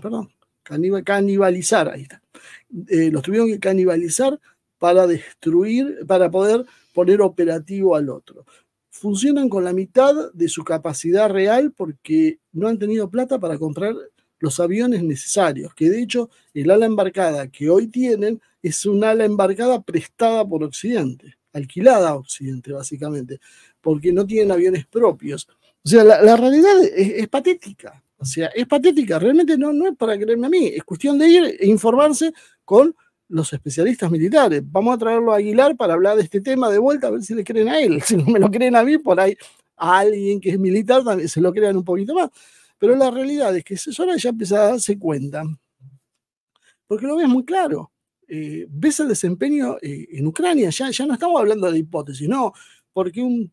perdón, caniba- canibalizar, ahí está. Eh, los tuvieron que canibalizar para destruir, para poder poner operativo al otro. Funcionan con la mitad de su capacidad real porque no han tenido plata para comprar los aviones necesarios, que de hecho el ala embarcada que hoy tienen es un ala embarcada prestada por Occidente, alquilada a Occidente básicamente, porque no tienen aviones propios. O sea, la, la realidad es, es patética. O sea, es patética. Realmente no, no es para creerme a mí. Es cuestión de ir e informarse con los especialistas militares. Vamos a traerlo a Aguilar para hablar de este tema de vuelta, a ver si le creen a él. [LAUGHS] Si no me lo creen a mí, por ahí a alguien que es militar también se lo crean un poquito más. Pero la realidad es que hora ya empieza a darse cuenta, porque lo ves muy claro. Eh, ves el desempeño eh, en Ucrania, ya, ya no estamos hablando de hipótesis, no, porque un,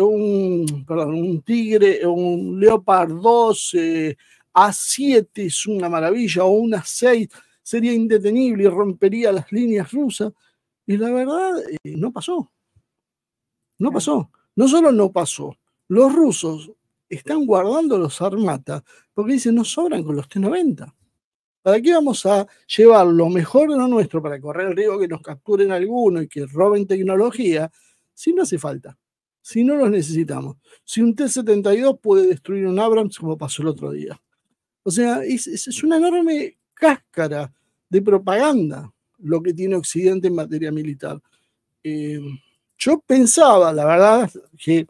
un, un Tigre, un Leopard 2 eh, A7 es una maravilla, o un A6 sería indetenible y rompería las líneas rusas. Y la verdad, eh, no pasó. No pasó. No solo no pasó, los rusos están guardando los armatas porque dicen no sobran con los T-90. ¿Para qué vamos a llevar lo mejor de lo nuestro para correr el riesgo que nos capturen alguno y que roben tecnología si no hace falta? Si no los necesitamos. Si un T-72 puede destruir un Abrams como pasó el otro día. O sea, es, una enorme cáscara de propaganda lo que tiene Occidente en materia militar. Eh, yo pensaba, la verdad, que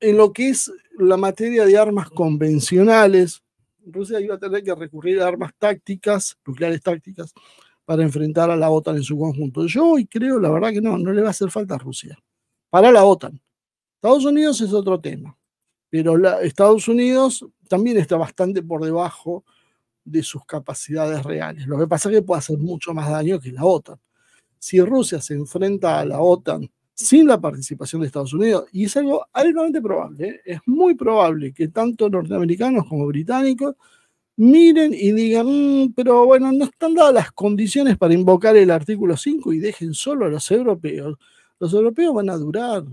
en lo que es la materia de armas convencionales, Rusia iba a tener que recurrir a armas tácticas, nucleares tácticas, para enfrentar a la OTAN en su conjunto. Yo hoy creo, la verdad que no, no le va a hacer falta a Rusia. Para la OTAN. Estados Unidos es otro tema, pero Estados Unidos también está bastante por debajo de sus capacidades reales. Lo que pasa es que puede hacer mucho más daño que la OTAN. Si Rusia se enfrenta a la OTAN sin la participación de Estados Unidos, y es algo altamente probable, ¿eh? es muy probable que tanto norteamericanos como británicos miren y digan, "Mm, pero bueno, no están dadas las condiciones para invocar el artículo 5 y dejen solo a los europeos. Los europeos van a durar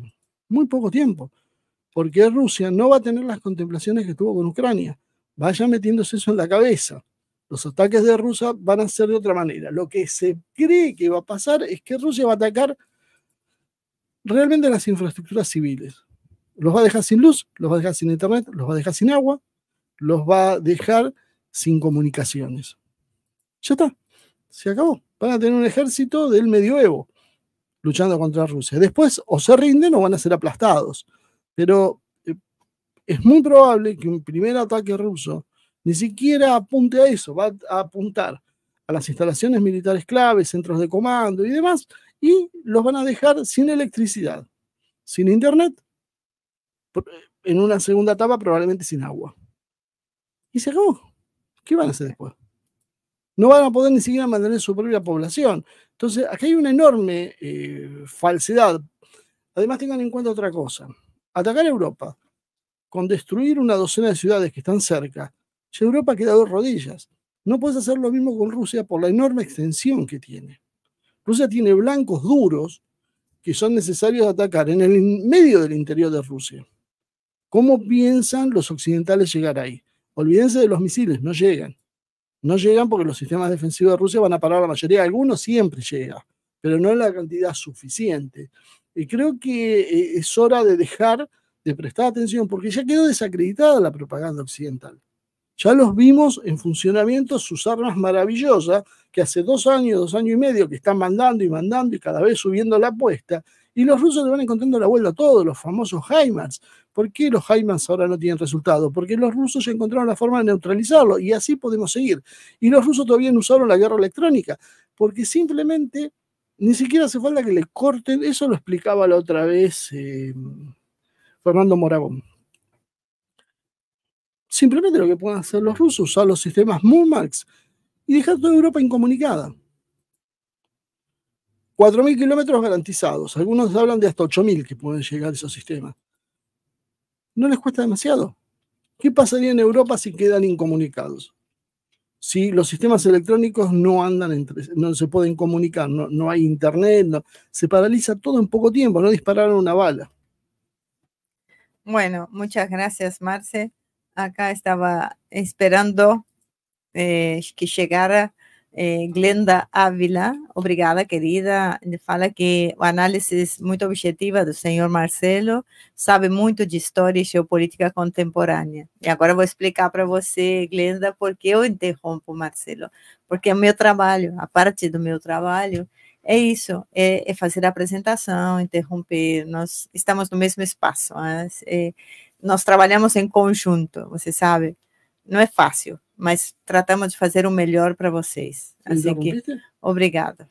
muy poco tiempo, porque Rusia no va a tener las contemplaciones que tuvo con Ucrania. Vaya metiéndose eso en la cabeza. Los ataques de Rusia van a ser de otra manera. Lo que se cree que va a pasar es que Rusia va a atacar realmente las infraestructuras civiles. Los va a dejar sin luz, los va a dejar sin internet, los va a dejar sin agua, los va a dejar sin comunicaciones. Ya está, se acabó. Van a tener un ejército del medioevo luchando contra Rusia. Después o se rinden o van a ser aplastados. Pero es muy probable que un primer ataque ruso ni siquiera apunte a eso, va a apuntar a las instalaciones militares claves, centros de comando y demás, y los van a dejar sin electricidad, sin internet, en una segunda etapa probablemente sin agua. Y se acabó. ¿Qué van a hacer después? No van a poder ni siquiera mantener su propia población. Entonces, aquí hay una enorme eh, falsedad. Además, tengan en cuenta otra cosa. Atacar Europa con destruir una docena de ciudades que están cerca, Europa queda a dos rodillas. No puedes hacer lo mismo con Rusia por la enorme extensión que tiene. Rusia tiene blancos duros que son necesarios atacar en el medio del interior de Rusia. ¿Cómo piensan los occidentales llegar ahí? Olvídense de los misiles, no llegan. No llegan porque los sistemas defensivos de Rusia van a parar la mayoría. Algunos siempre llega, pero no en la cantidad suficiente. Y creo que eh, es hora de dejar de prestar atención porque ya quedó desacreditada la propaganda occidental. Ya los vimos en funcionamiento sus armas maravillosas que hace dos años, dos años y medio que están mandando y mandando y cada vez subiendo la apuesta. Y los rusos le van encontrando la vuelta a todos, los famosos HIMARS. ¿Por qué los HIMARS ahora no tienen resultado? Porque los rusos ya encontraron la forma de neutralizarlo y así podemos seguir. Y los rusos todavía no usaron la guerra electrónica porque simplemente ni siquiera hace falta que le corten. Eso lo explicaba la otra vez eh, Fernando Moragón. Simplemente lo que pueden hacer los rusos, usar los sistemas Murmax y dejar toda Europa incomunicada. 4.000 kilómetros garantizados. Algunos hablan de hasta 8.000 que pueden llegar esos sistemas. No les cuesta demasiado. ¿Qué pasaría en Europa si quedan incomunicados? Si los sistemas electrónicos no andan no se pueden comunicar, no, hay internet, se paraliza todo en poco tiempo, no dispararon una bala. Bueno, muchas gracias, Marce. Acá estaba esperando eh, que llegara eh, Glenda Ávila, obrigada, querida. Ele fala que o análise muito objetiva do senhor Marcelo sabe muito de história e geopolítica contemporânea. E agora vou explicar para você, Glenda, por que eu interrompo Marcelo. Porque é o meu trabalho, a parte do meu trabalho é isso, é, é fazer a apresentação, interromper. Nós estamos no mesmo espaço, mas, é, nós trabalhamos em conjunto, você sabe. Não é fácil, mas tratamos de fazer o melhor para vocês. Así que, obrigada.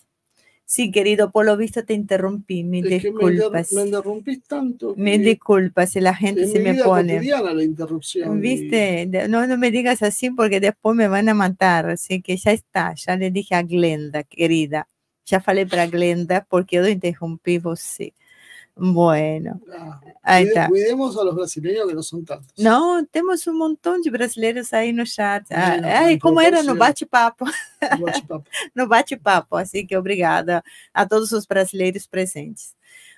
Sí, querido, por lo visto te interrumpí, me es disculpas. Me, interrumpís tanto. Me disculpas si la gente se me pone. la interrupción. Viste, no, no me digas así porque después me van a matar. Así que ya está, ya le dije a Glenda, querida. Ya falei para Glenda porque yo interrumpí você. Bueno, ah, está. Cuidemos a los brasileños que no son tantos. No, tenemos un montón de brasileiros ahí no chat. Ah, ay, como era no bate-papo. No bate-papo. [LAUGHS] no bate-papo, así que obrigada a todos os brasileiros presentes.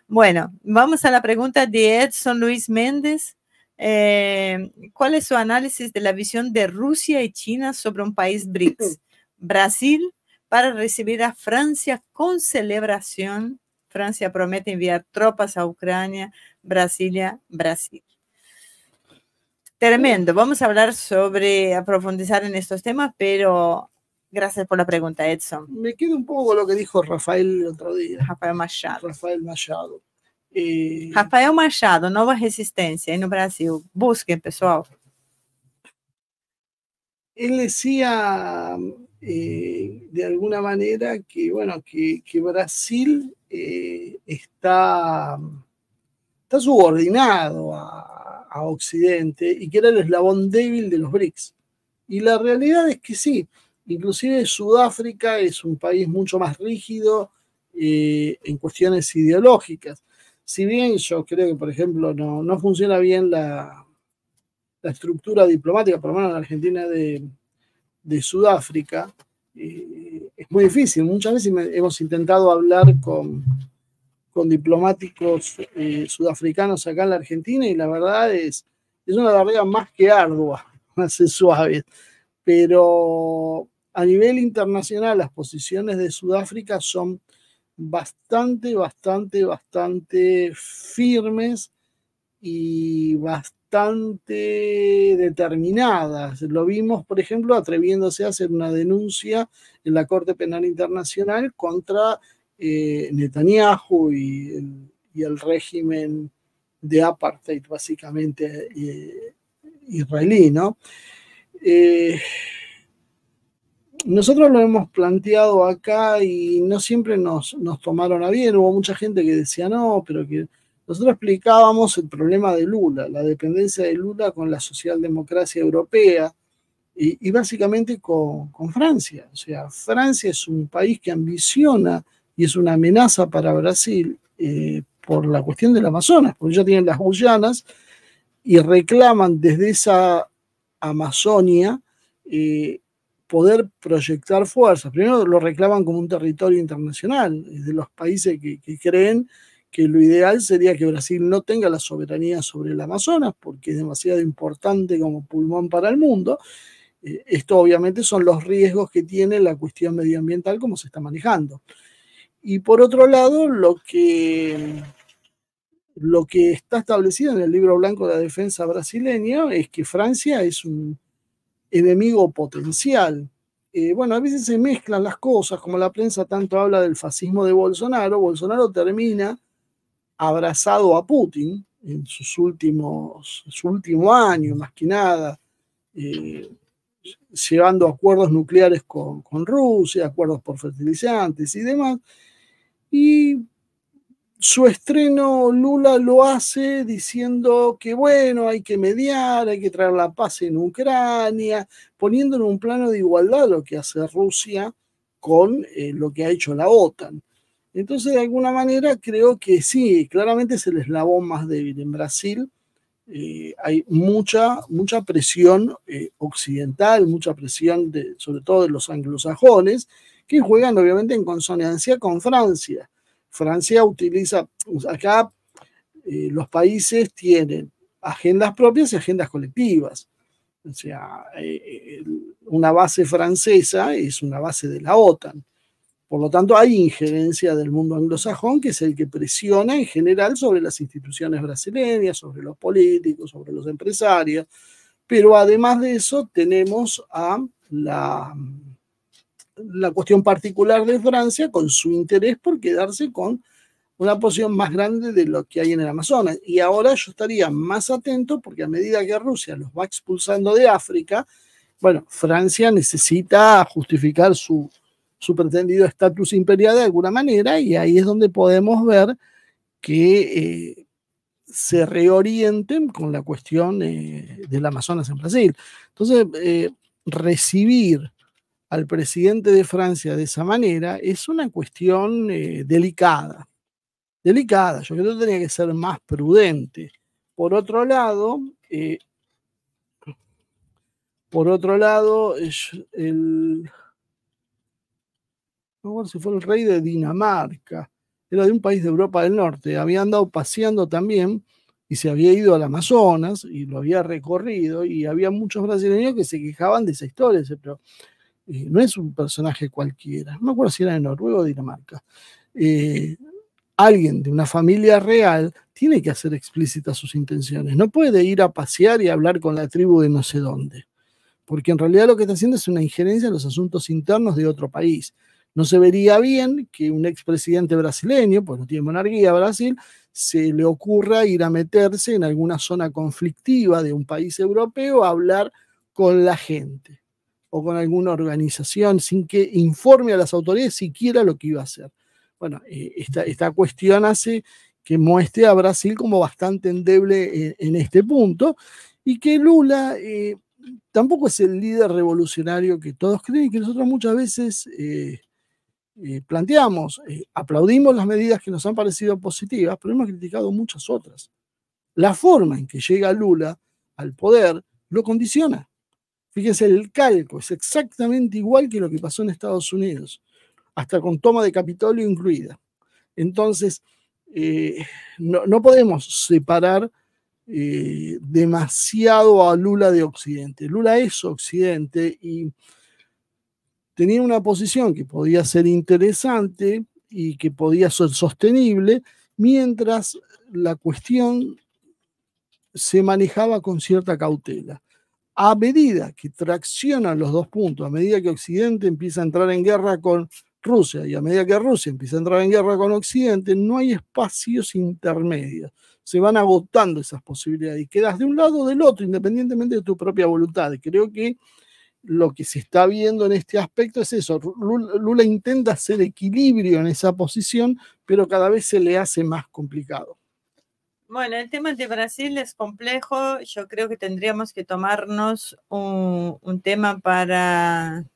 Bueno, vamos a la pregunta de Edson Luis Méndez. Eh, ¿Cuál es su análisis de la visión de Rusia y China sobre un país BRICS? [LAUGHS] Brasil para recibir a Francia con celebración Francia promete enviar tropas a Ucrania, Brasilia, Brasil. Tremendo. Vamos a hablar sobre, a profundizar en estos temas, pero gracias por la pregunta, Edson. Me quedo un poco con lo que dijo Rafael el otro día. Rafael Machado. Rafael Machado. Eh, Rafael Machado, Nova Resistência, no Brasil. Busquen, pessoal. Él decía eh, de alguna manera que, bueno, que, Brasil eh, está, está subordinado a, Occidente y que era el eslabón débil de los BRICS. Y la realidad es que sí, inclusive Sudáfrica es un país mucho más rígido eh, en cuestiones ideológicas. Si bien yo creo que, por ejemplo, no, no funciona bien la, la, estructura diplomática, por lo menos en la Argentina de, de Sudáfrica, eh, es muy difícil. Muchas veces hemos intentado hablar con, con diplomáticos eh, sudafricanos acá en la Argentina y la verdad es, es una tarea más que ardua, [LAUGHS] más suave. Pero a nivel internacional las posiciones de Sudáfrica son bastante, bastante, bastante firmes y bastante bastante determinadas. Lo vimos, por ejemplo, atreviéndose a hacer una denuncia en la Corte Penal Internacional contra eh, Netanyahu y el, régimen de apartheid, básicamente eh, israelí, ¿no? Eh, nosotros lo hemos planteado acá y no siempre nos, nos tomaron a bien. Hubo mucha gente que decía no, pero que nosotros explicábamos el problema de Lula, la dependencia de Lula con la socialdemocracia europea y, básicamente con, Francia. O sea, Francia es un país que ambiciona y es una amenaza para Brasil eh, por la cuestión del Amazonas, porque ya tienen las Guyanas y reclaman desde esa Amazonia eh, poder proyectar fuerzas. Primero lo reclaman como un territorio internacional, de los países que creen que lo ideal sería que Brasil no tenga la soberanía sobre el Amazonas, porque es demasiado importante como pulmón para el mundo. Eh, esto obviamente son los riesgos que tiene la cuestión medioambiental como se está manejando. Y por otro lado, lo que, lo que está establecido en el libro blanco de la defensa brasileño es que Francia es un enemigo potencial. Eh, bueno, a veces se mezclan las cosas, como la prensa tanto habla del fascismo de Bolsonaro, Bolsonaro termina abrazado a Putin en sus últimos, su último año, más que nada, eh, llevando acuerdos nucleares con, con Rusia, acuerdos por fertilizantes y demás. Y su estreno Lula lo hace diciendo que bueno, hay que mediar, hay que traer la paz en Ucrania, poniendo en un plano de igualdad lo que hace Rusia con eh, lo que ha hecho la OTAN. Entonces, de alguna manera, creo que sí, claramente es el eslabón más débil. En Brasil eh, hay mucha, mucha presión eh, occidental, mucha presión sobre todo de los anglosajones, que juegan obviamente en consonancia con Francia. Francia utiliza, acá eh, los países tienen agendas propias y agendas colectivas. O sea, una base francesa es una base de la OTAN. Por lo tanto, hay injerencia del mundo anglosajón, que es el que presiona en general sobre las instituciones brasileñas, sobre los políticos, sobre los empresarios. Pero además de eso, tenemos a la, la cuestión particular de Francia con su interés por quedarse con una posición más grande de lo que hay en el Amazonas. Y ahora yo estaría más atento porque a medida que Rusia los va expulsando de África, bueno, Francia necesita justificar su, su pretendido estatus imperial de alguna manera y ahí es donde podemos ver que eh, se reorienten con la cuestión eh, del Amazonas en Brasil. Entonces, eh, recibir al presidente de Francia de esa manera es una cuestión delicada. Delicada, yo creo que tenía que ser más prudente. Por otro lado, por otro lado, el, no si fue el rey de Dinamarca, era de un país de Europa del Norte, había andado paseando también y se había ido al Amazonas y lo había recorrido y había muchos brasileños que se quejaban de esa historia, pero eh, no es un personaje cualquiera, no me acuerdo si era de Noruega o Dinamarca. Eh, alguien de una familia real tiene que hacer explícitas sus intenciones, no puede ir a pasear y hablar con la tribu de no sé dónde, porque en realidad lo que está haciendo es una injerencia en los asuntos internos de otro país. No se vería bien que un expresidente brasileño, pues no tiene monarquía Brasil, se le ocurra ir a meterse en alguna zona conflictiva de un país europeo a hablar con la gente o con alguna organización sin que informe a las autoridades siquiera lo que iba a hacer. Bueno, eh, esta, cuestión hace que muestre a Brasil como bastante endeble en, este punto y que Lula eh, tampoco es el líder revolucionario que todos creen y que nosotros muchas veces eh, planteamos. aplaudimos las medidas que nos han parecido positivas, pero hemos criticado muchas otras. La forma en que llega Lula al poder lo condiciona. Fíjense, el calco es exactamente igual que lo que pasó en Estados Unidos, hasta con toma de Capitolio incluida. Entonces, eh, no, podemos separar eh, demasiado a Lula de Occidente. Lula es Occidente y tenía una posición que podía ser interesante y que podía ser sostenible, mientras la cuestión se manejaba con cierta cautela a medida que traccionan los dos puntos, a medida que Occidente empieza a entrar en guerra con Rusia y a medida que Rusia empieza a entrar en guerra con Occidente, no hay espacios intermedios. Se van agotando esas posibilidades y quedas de un lado o del otro, independientemente de tu propia voluntad. Creo que lo que se está viendo en este aspecto es eso. Lula intenta hacer equilibrio en esa posición, pero cada vez se le hace más complicado. Bueno, el tema de Brasil es complejo. Yo creo que tendríamos que tomarnos un, tema para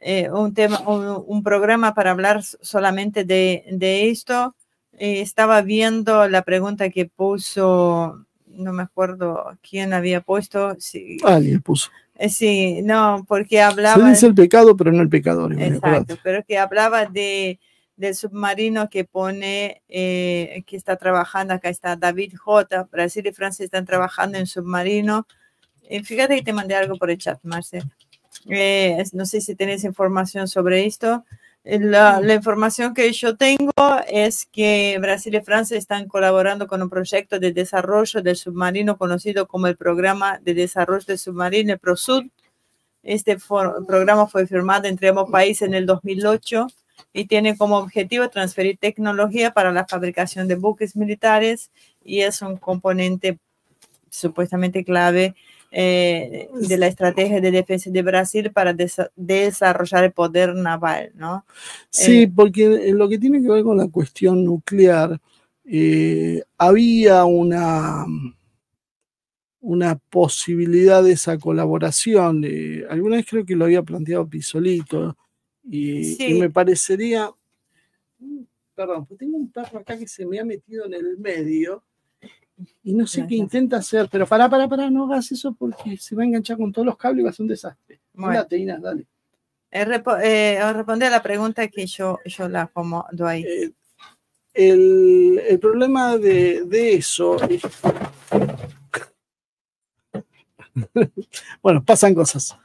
eh, un tema, un, programa para hablar solamente de, esto. Eh, estaba viendo la pregunta que puso, no me acuerdo quién había puesto. Sí, Alguien puso. Eh, sí, no, porque hablaba. Se dice el pecado, pero no el pecador. Exacto, pero que hablaba de del submarino que pone, eh, que está trabajando, acá está David J. Brasil y Francia están trabajando en submarino. Eh, fíjate que te mandé algo por el chat, Marce. Eh, no sé si tenés información sobre esto. La, la, información que yo tengo es que Brasil y Francia están colaborando con un proyecto de desarrollo del submarino conocido como el Programa de Desarrollo del Submarino, el PROSUD. Este programa fue firmado entre ambos países en el 2008 y tiene como objetivo transferir tecnología para la fabricación de buques militares y es un componente supuestamente clave eh, de la estrategia de defensa de Brasil para desarrollar el poder naval, ¿no? Sí, eh, porque en lo que tiene que ver con la cuestión nuclear, eh, había una, una posibilidad de esa colaboración. alguna vez creo que lo había planteado Pisolito y, y me parecería... Perdón, pues tengo un perro acá que se me ha metido en el medio y no sé qué intenta hacer, pero para, para, para, no hagas eso porque se va a enganchar con todos los cables y va a ser un desastre. Bueno. dale. Eh, eh, responde a la pregunta que yo, yo la como ahí. Eh, el, el, problema de, de eso es... [LAUGHS] bueno, pasan cosas.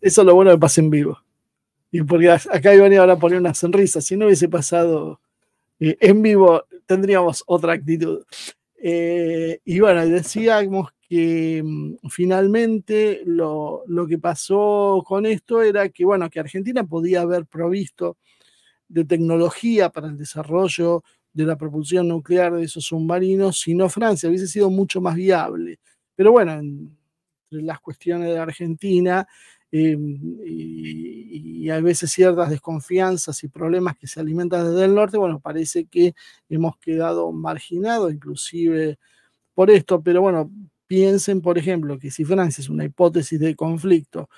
Eso es lo bueno de pasa en vivo. Y porque acá iban a poner una sonrisa. Si no hubiese pasado en vivo, tendríamos otra actitud. Eh, y bueno, decíamos que mm, finalmente lo, lo, que pasó con esto era que, bueno, que Argentina podía haber provisto de tecnología para el desarrollo de la propulsión nuclear de esos submarinos, si no Francia hubiese sido mucho más viable. Pero bueno, entre las cuestiones de Argentina Y, y, hay veces ciertas desconfianzas y problemas que se alimentan desde el norte, bueno, parece que hemos quedado marginados inclusive por esto, pero bueno, piensen, por ejemplo, que si Francia es una hipótesis de conflicto,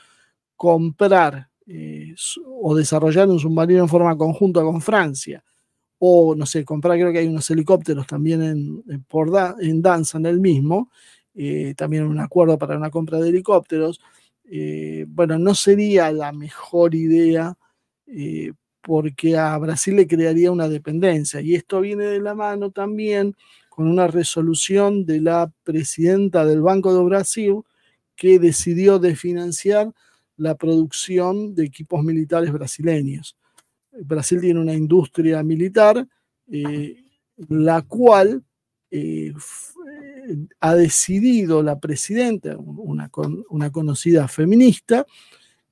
comprar eh, o desarrollar un submarino en forma conjunta con Francia, o no sé, comprar, creo que hay unos helicópteros también en, en, en danza en el mismo, eh, también un acuerdo para una compra de helicópteros, eh, bueno, no sería la mejor idea eh, porque a Brasil le crearía una dependencia. Y esto viene de la mano también con una resolución de la presidenta del Banco de Brasil que decidió desfinanciar la producción de equipos militares brasileños. Brasil tiene una industria militar, eh, la cual ha decidido la presidenta, una, conocida feminista,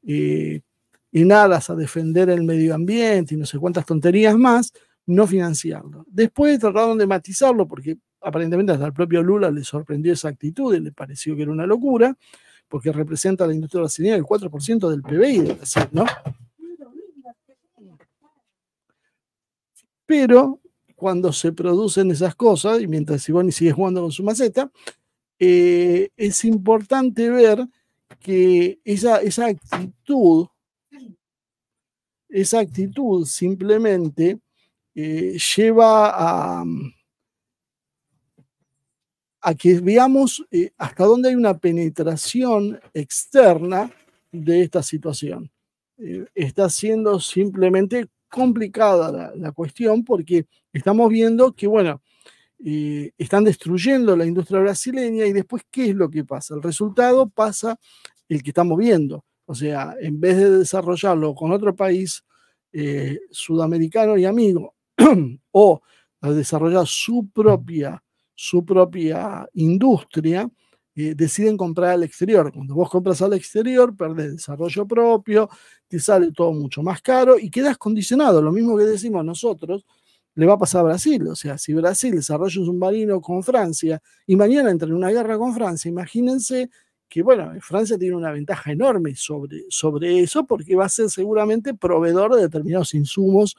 eh, en aras a defender el medio ambiente y no sé cuántas tonterías más, no financiarlo. Después trataron de matizarlo porque aparentemente hasta el propio Lula le sorprendió esa actitud y le pareció que era una locura, porque representa a la industria brasileña el 4% del PBI de ¿no? Pero cuando se producen esas cosas, y mientras Siboni sigue jugando con su maceta, eh, es importante ver que esa, esa actitud, esa actitud simplemente eh, lleva a, que veamos eh, hasta dónde hay una penetración externa de esta situación. está siendo simplemente complicada la, cuestión porque estamos viendo que, bueno, eh, están destruyendo la industria brasileña y después, ¿qué es lo que pasa? El resultado pasa el que estamos viendo. O sea, en vez de desarrollarlo con otro país eh, sudamericano y amigo, [CLEARS THROAT] o desarrollar su propia, su propia industria, eh, deciden comprar al exterior. Cuando vos compras al exterior, perdés desarrollo propio, te sale todo mucho más caro y quedas condicionado. Lo mismo que decimos nosotros, le va a pasar a Brasil. O sea, si Brasil desarrolla un submarino con Francia y mañana entra en una guerra con Francia, imagínense que, bueno, Francia tiene una ventaja enorme sobre, sobre eso porque va a ser seguramente proveedor de determinados insumos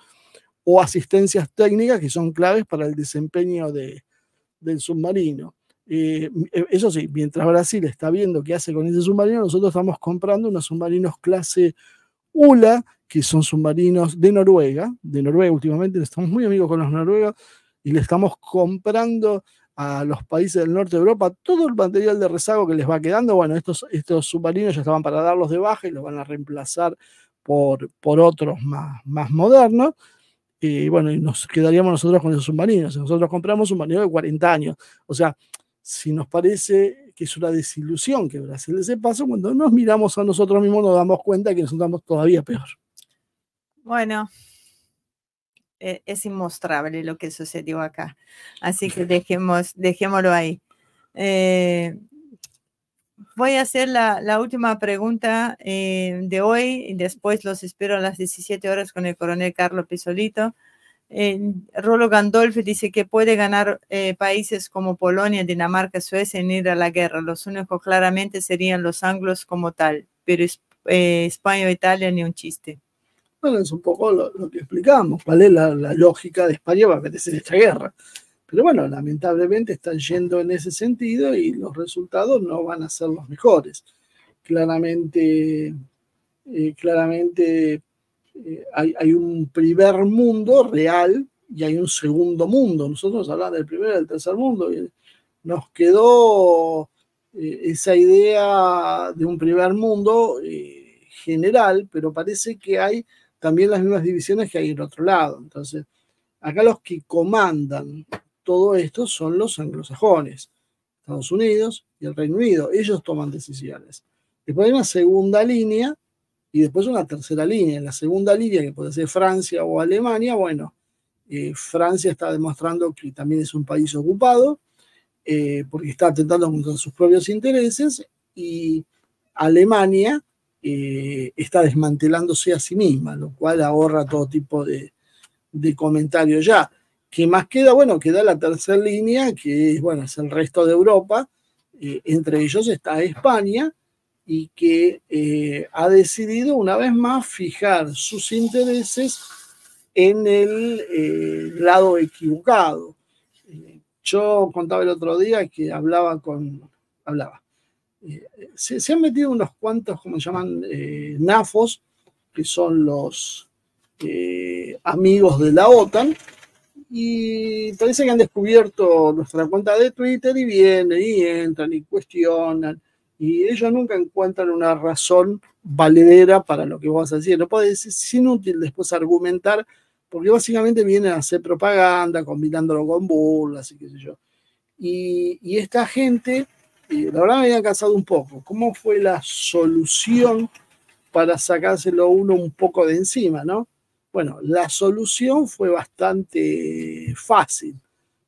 o asistencias técnicas que son claves para el desempeño de, del submarino. Eh, eso sí, mientras Brasil está viendo qué hace con ese submarino, nosotros estamos comprando unos submarinos clase ULA que son submarinos de Noruega, de Noruega últimamente, estamos muy amigos con los noruegos y le estamos comprando a los países del norte de Europa todo el material de rezago que les va quedando. Bueno, estos, estos submarinos ya estaban para darlos de baja y los van a reemplazar por, por otros más, más modernos. Y bueno, y nos quedaríamos nosotros con esos submarinos. Nosotros compramos un submarino de 40 años. O sea, si nos parece que es una desilusión que Brasil ese paso, cuando nos miramos a nosotros mismos nos damos cuenta que nos estamos todavía peor. Bueno, eh, es inmostrable lo que sucedió acá. Así que dejemos, dejémoslo ahí. Eh, voy a hacer la, la última pregunta eh, de hoy y después los espero a las 17 horas con el coronel Carlos Pisolito. Eh, Rolo Gandolfi dice que puede ganar eh, países como Polonia, Dinamarca, Suecia en ir a la guerra. Los únicos claramente serían los anglos como tal, pero eh, España o Italia ni un chiste. Bueno, es un poco lo, que explicamos, cuál es la, la, lógica de España para meterse en esta guerra. Pero bueno, lamentablemente están yendo en ese sentido y los resultados no van a ser los mejores. Claramente, eh, claramente eh, hay, un primer mundo real y hay un segundo mundo. Nosotros hablamos del primer y del tercer mundo y nos quedó eh, esa idea de un primer mundo eh, general, pero parece que hay también las mismas divisiones que hay en otro lado. Entonces, acá los que comandan todo esto son los anglosajones, Estados Unidos y el Reino Unido. Ellos toman decisiones. Después hay una segunda línea y después una tercera línea. En la segunda línea, que puede ser Francia o Alemania, bueno, eh, Francia está demostrando que también es un país ocupado, eh, porque está atentando contra sus propios intereses, y Alemania eh, está desmantelándose a sí misma, lo cual ahorra todo tipo de, de comentarios ya. ¿Qué más queda? Bueno, queda la tercera línea, que es, bueno, es el resto de Europa, entre ellos está España, y que eh, ha decidido una vez más fijar sus intereses en el eh, lado equivocado. Yo contaba el otro día que hablaba con, hablaba, eh, se, han metido unos cuantos, como se llaman, NAFOS, que son los amigos de la OTAN, y parece que han descubierto nuestra cuenta de Twitter y vienen y entran y cuestionan y ellos nunca encuentran una razón valedera para lo que vos vas a. No decir, es inútil después argumentar, porque básicamente vienen a hacer propaganda, combinándolo con burlas y qué sé yo. Y, y esta gente, eh, la verdad me había cansado un poco. ¿Cómo fue la solución para sacárselo uno un poco de encima, no? Bueno, la solución fue bastante fácil.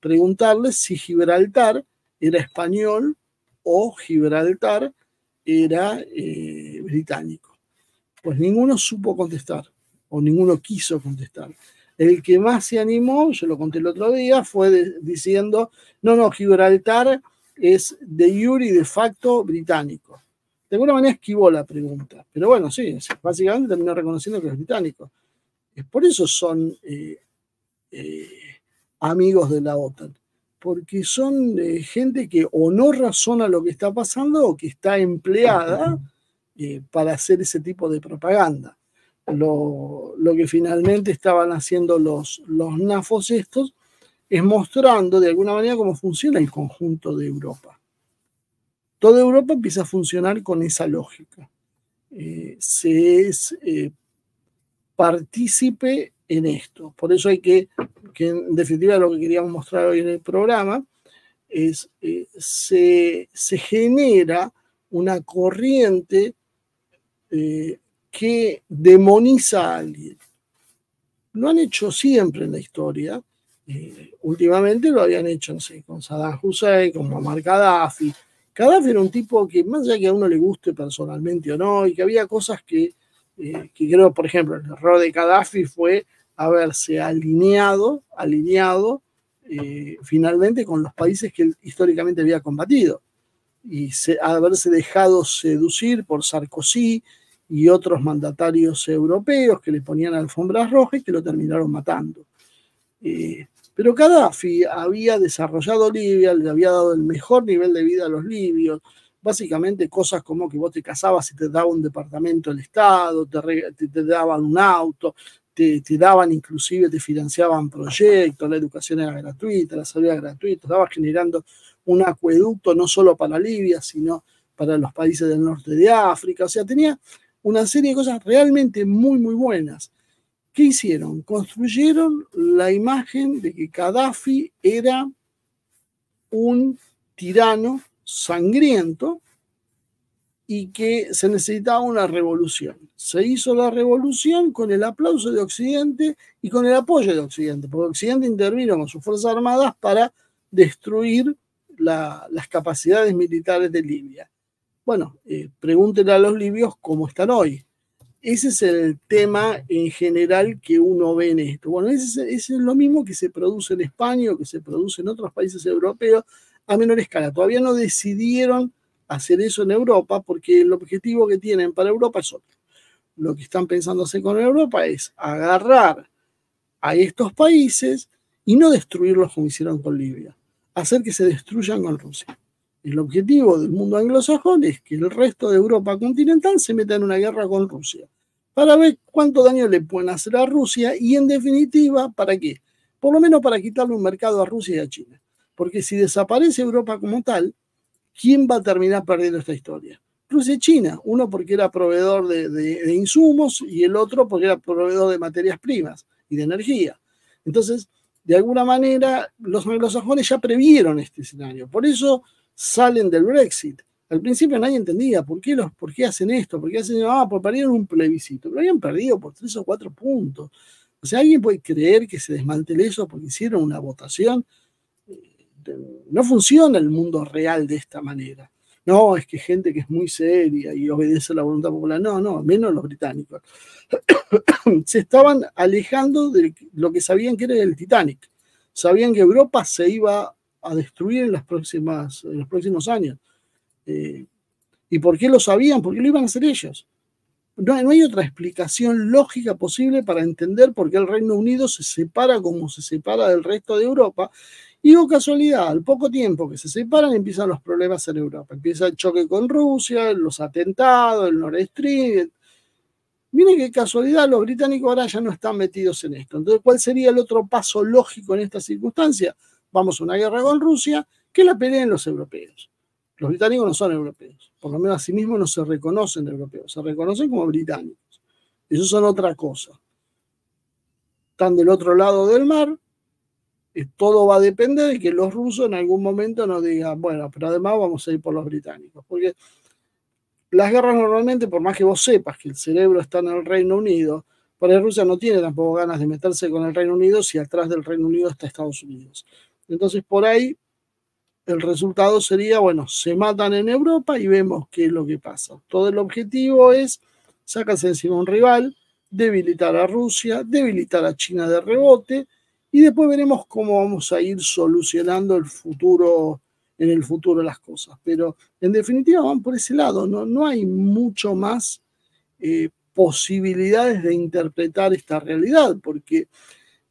Preguntarles si Gibraltar era español o Gibraltar era eh, británico. Pues ninguno supo contestar o ninguno quiso contestar. El que más se animó, yo lo conté el otro día, fue diciendo, no, no, Gibraltar es de jure de facto británico. De alguna manera esquivó la pregunta, pero bueno, sí, básicamente terminó reconociendo que es británico. Por eso son eh, eh, amigos de la OTAN porque son eh, gente que o no razona lo que está pasando o que está empleada eh, para hacer ese tipo de propaganda. Lo, lo, que finalmente estaban haciendo los, los NAFOS estos es mostrando de alguna manera cómo funciona el conjunto de Europa. Toda Europa empieza a funcionar con esa lógica. Eh, se es eh, partícipe en esto. Por eso hay que, que en definitiva lo que queríamos mostrar hoy en el programa, es eh, se, se, genera una corriente eh, que demoniza a alguien. Lo han hecho siempre en la historia. Eh, últimamente lo habían hecho, con Saddam Hussein, con Muammar Gaddafi. Gaddafi era un tipo que, más allá que a uno le guste personalmente o no, y que había cosas que, eh, que creo, por ejemplo, el error de Gaddafi fue haberse alineado, alineado eh, finalmente con los países que históricamente había combatido y se, haberse dejado seducir por Sarkozy y otros mandatarios europeos que le ponían alfombras rojas y que lo terminaron matando. Eh, pero Gaddafi había desarrollado Libia, le había dado el mejor nivel de vida a los libios, básicamente cosas como que vos te casabas y te daba un departamento del Estado, te daban un auto, te, daban inclusive, te financiaban proyectos, la educación era gratuita, la salud era gratuita, estabas generando un acueducto no solo para Libia, sino para los países del norte de África, o sea, tenía una serie de cosas realmente muy, muy buenas. ¿Qué hicieron? Construyeron la imagen de que Gaddafi era un tirano sangriento y que se necesitaba una revolución. Se hizo la revolución con el aplauso de Occidente y con el apoyo de Occidente, porque Occidente intervino con sus Fuerzas Armadas para destruir las capacidades militares de Libia. Bueno, eh, pregúntenle a los libios cómo están hoy. Ese es el tema en general que uno ve en esto. Bueno, ese, es lo mismo que se produce en España o que se produce en otros países europeos a menor escala. Todavía no decidieron hacer eso en Europa porque el objetivo que tienen para Europa es otro. Lo que están pensando hacer con Europa es agarrar a estos países y no destruirlos como hicieron con Libia, hacer que se destruyan con Rusia. El objetivo del mundo anglosajón es que el resto de Europa continental se meta en una guerra con Rusia para ver cuánto daño le pueden hacer a Rusia y en definitiva, ¿para qué? Por lo menos para quitarle un mercado a Rusia y a China. Porque si desaparece Europa como tal, ¿quién va a terminar perdiendo esta historia? Rusia China, uno porque era proveedor de, insumos y el otro porque era proveedor de materias primas y de energía. Entonces, de alguna manera, los anglosajones ya previeron este escenario. Por eso salen del Brexit. Al principio nadie entendía por qué, los, por qué hacen esto, por qué hacen, ah, pues perdieron un plebiscito, pero habían perdido por tres o cuatro puntos. O sea, ¿alguien puede creer que se desmantele eso porque hicieron una votación? No funciona el mundo real de esta manera. No, es que gente que es muy seria y obedece a la voluntad popular. No, no, menos los británicos. [COUGHS] se estaban alejando de lo que sabían que era el Titanic. Sabían que Europa se iba a destruir en, los próximos años. Eh, ¿Y por qué lo sabían? Porque lo iban a hacer ellos. No, no, hay otra explicación lógica posible para entender por qué el Reino Unido se separa como se separa del resto de Europa y o casualidad, al poco tiempo que se separan empiezan los problemas en Europa. Empieza el choque con Rusia, los atentados, el Nord Stream. Miren qué casualidad, los británicos ahora ya no están metidos en esto. Entonces, ¿cuál sería el otro paso lógico en esta circunstancia? Vamos a una guerra con Rusia, que la peleen los europeos. Los británicos no son europeos, por lo menos a sí mismos no se reconocen europeos, se reconocen como británicos. Eso son otra cosa. Están del otro lado del mar, todo va a depender de que los rusos en algún momento nos digan, bueno, pero además vamos a ir por los británicos. Porque las guerras normalmente, por más que vos sepas que el cerebro está en el Reino Unido, por Rusia no tiene tampoco ganas de meterse con el Reino Unido si atrás del Reino Unido está Estados Unidos. Entonces, por ahí, el resultado sería, bueno, se matan en Europa y vemos qué es lo que pasa. Todo el objetivo es sacarse encima un rival, debilitar a Rusia, debilitar a China de rebote, y después veremos cómo vamos a ir solucionando el futuro, en el futuro las cosas. Pero en definitiva van por ese lado, no, no hay mucho más eh, posibilidades de interpretar esta realidad, porque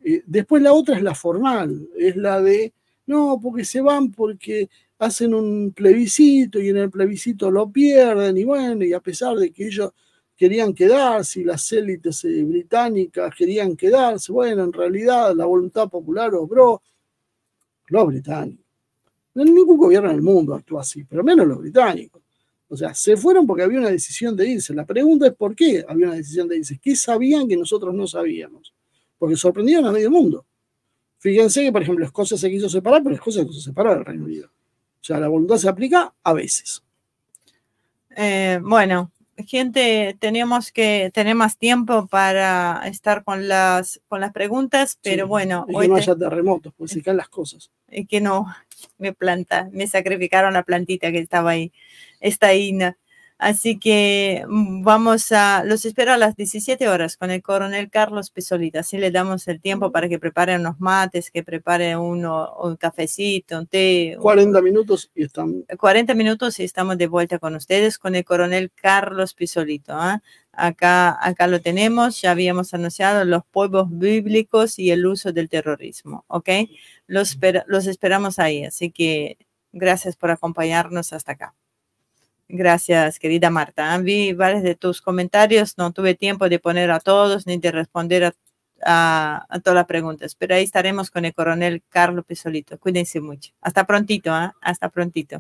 eh, después la otra es la formal, es la de, no, porque se van porque hacen un plebiscito y en el plebiscito lo pierden y bueno, y a pesar de que ellos querían quedarse las élites eh, británicas querían quedarse. Bueno, en realidad la voluntad popular obró. Los británicos. Ningún gobierno en el mundo actúa así, pero menos los británicos. O sea, se fueron porque había una decisión de irse. La pregunta es por qué había una decisión de irse. ¿Qué sabían que nosotros no sabíamos? Porque sorprendieron a medio mundo. Fíjense que, por ejemplo, Escocia se quiso separar, pero Escocia se separó del Reino Unido. O sea, la voluntad se aplica a veces. Eh, bueno, gente, tenemos que tener más tiempo para estar con las, con las preguntas, pero bueno. hoy que no haya terremotos, pues se caen las cosas. Y que no, [LAUGHS] me planta, me sacrificaron la plantita que estaba ahí, está ahí. Así que mm, vamos a, los espero a las 17 horas con el coronel Carlos Pisolita. Así le damos el tiempo para que prepare unos mates, que prepare uno, un cafecito, un té. 40 minutos y estamos. 40 minutos y estamos de vuelta con ustedes con el coronel Carlos Pisolito. ¿ah? Acá, acá lo tenemos, ya habíamos anunciado los pueblos bíblicos y el uso del terrorismo. ¿Ok? Los, los esperamos ahí. Así que gracias por acompañarnos hasta acá. Gracias, querida Marta. Vi varios de tus comentarios, no tuve tiempo de poner a todos ni de responder a, todas las preguntas, pero ahí estaremos con el coronel Carlos Pesolito. Cuídense mucho. Hasta prontito, ¿eh? hasta prontito.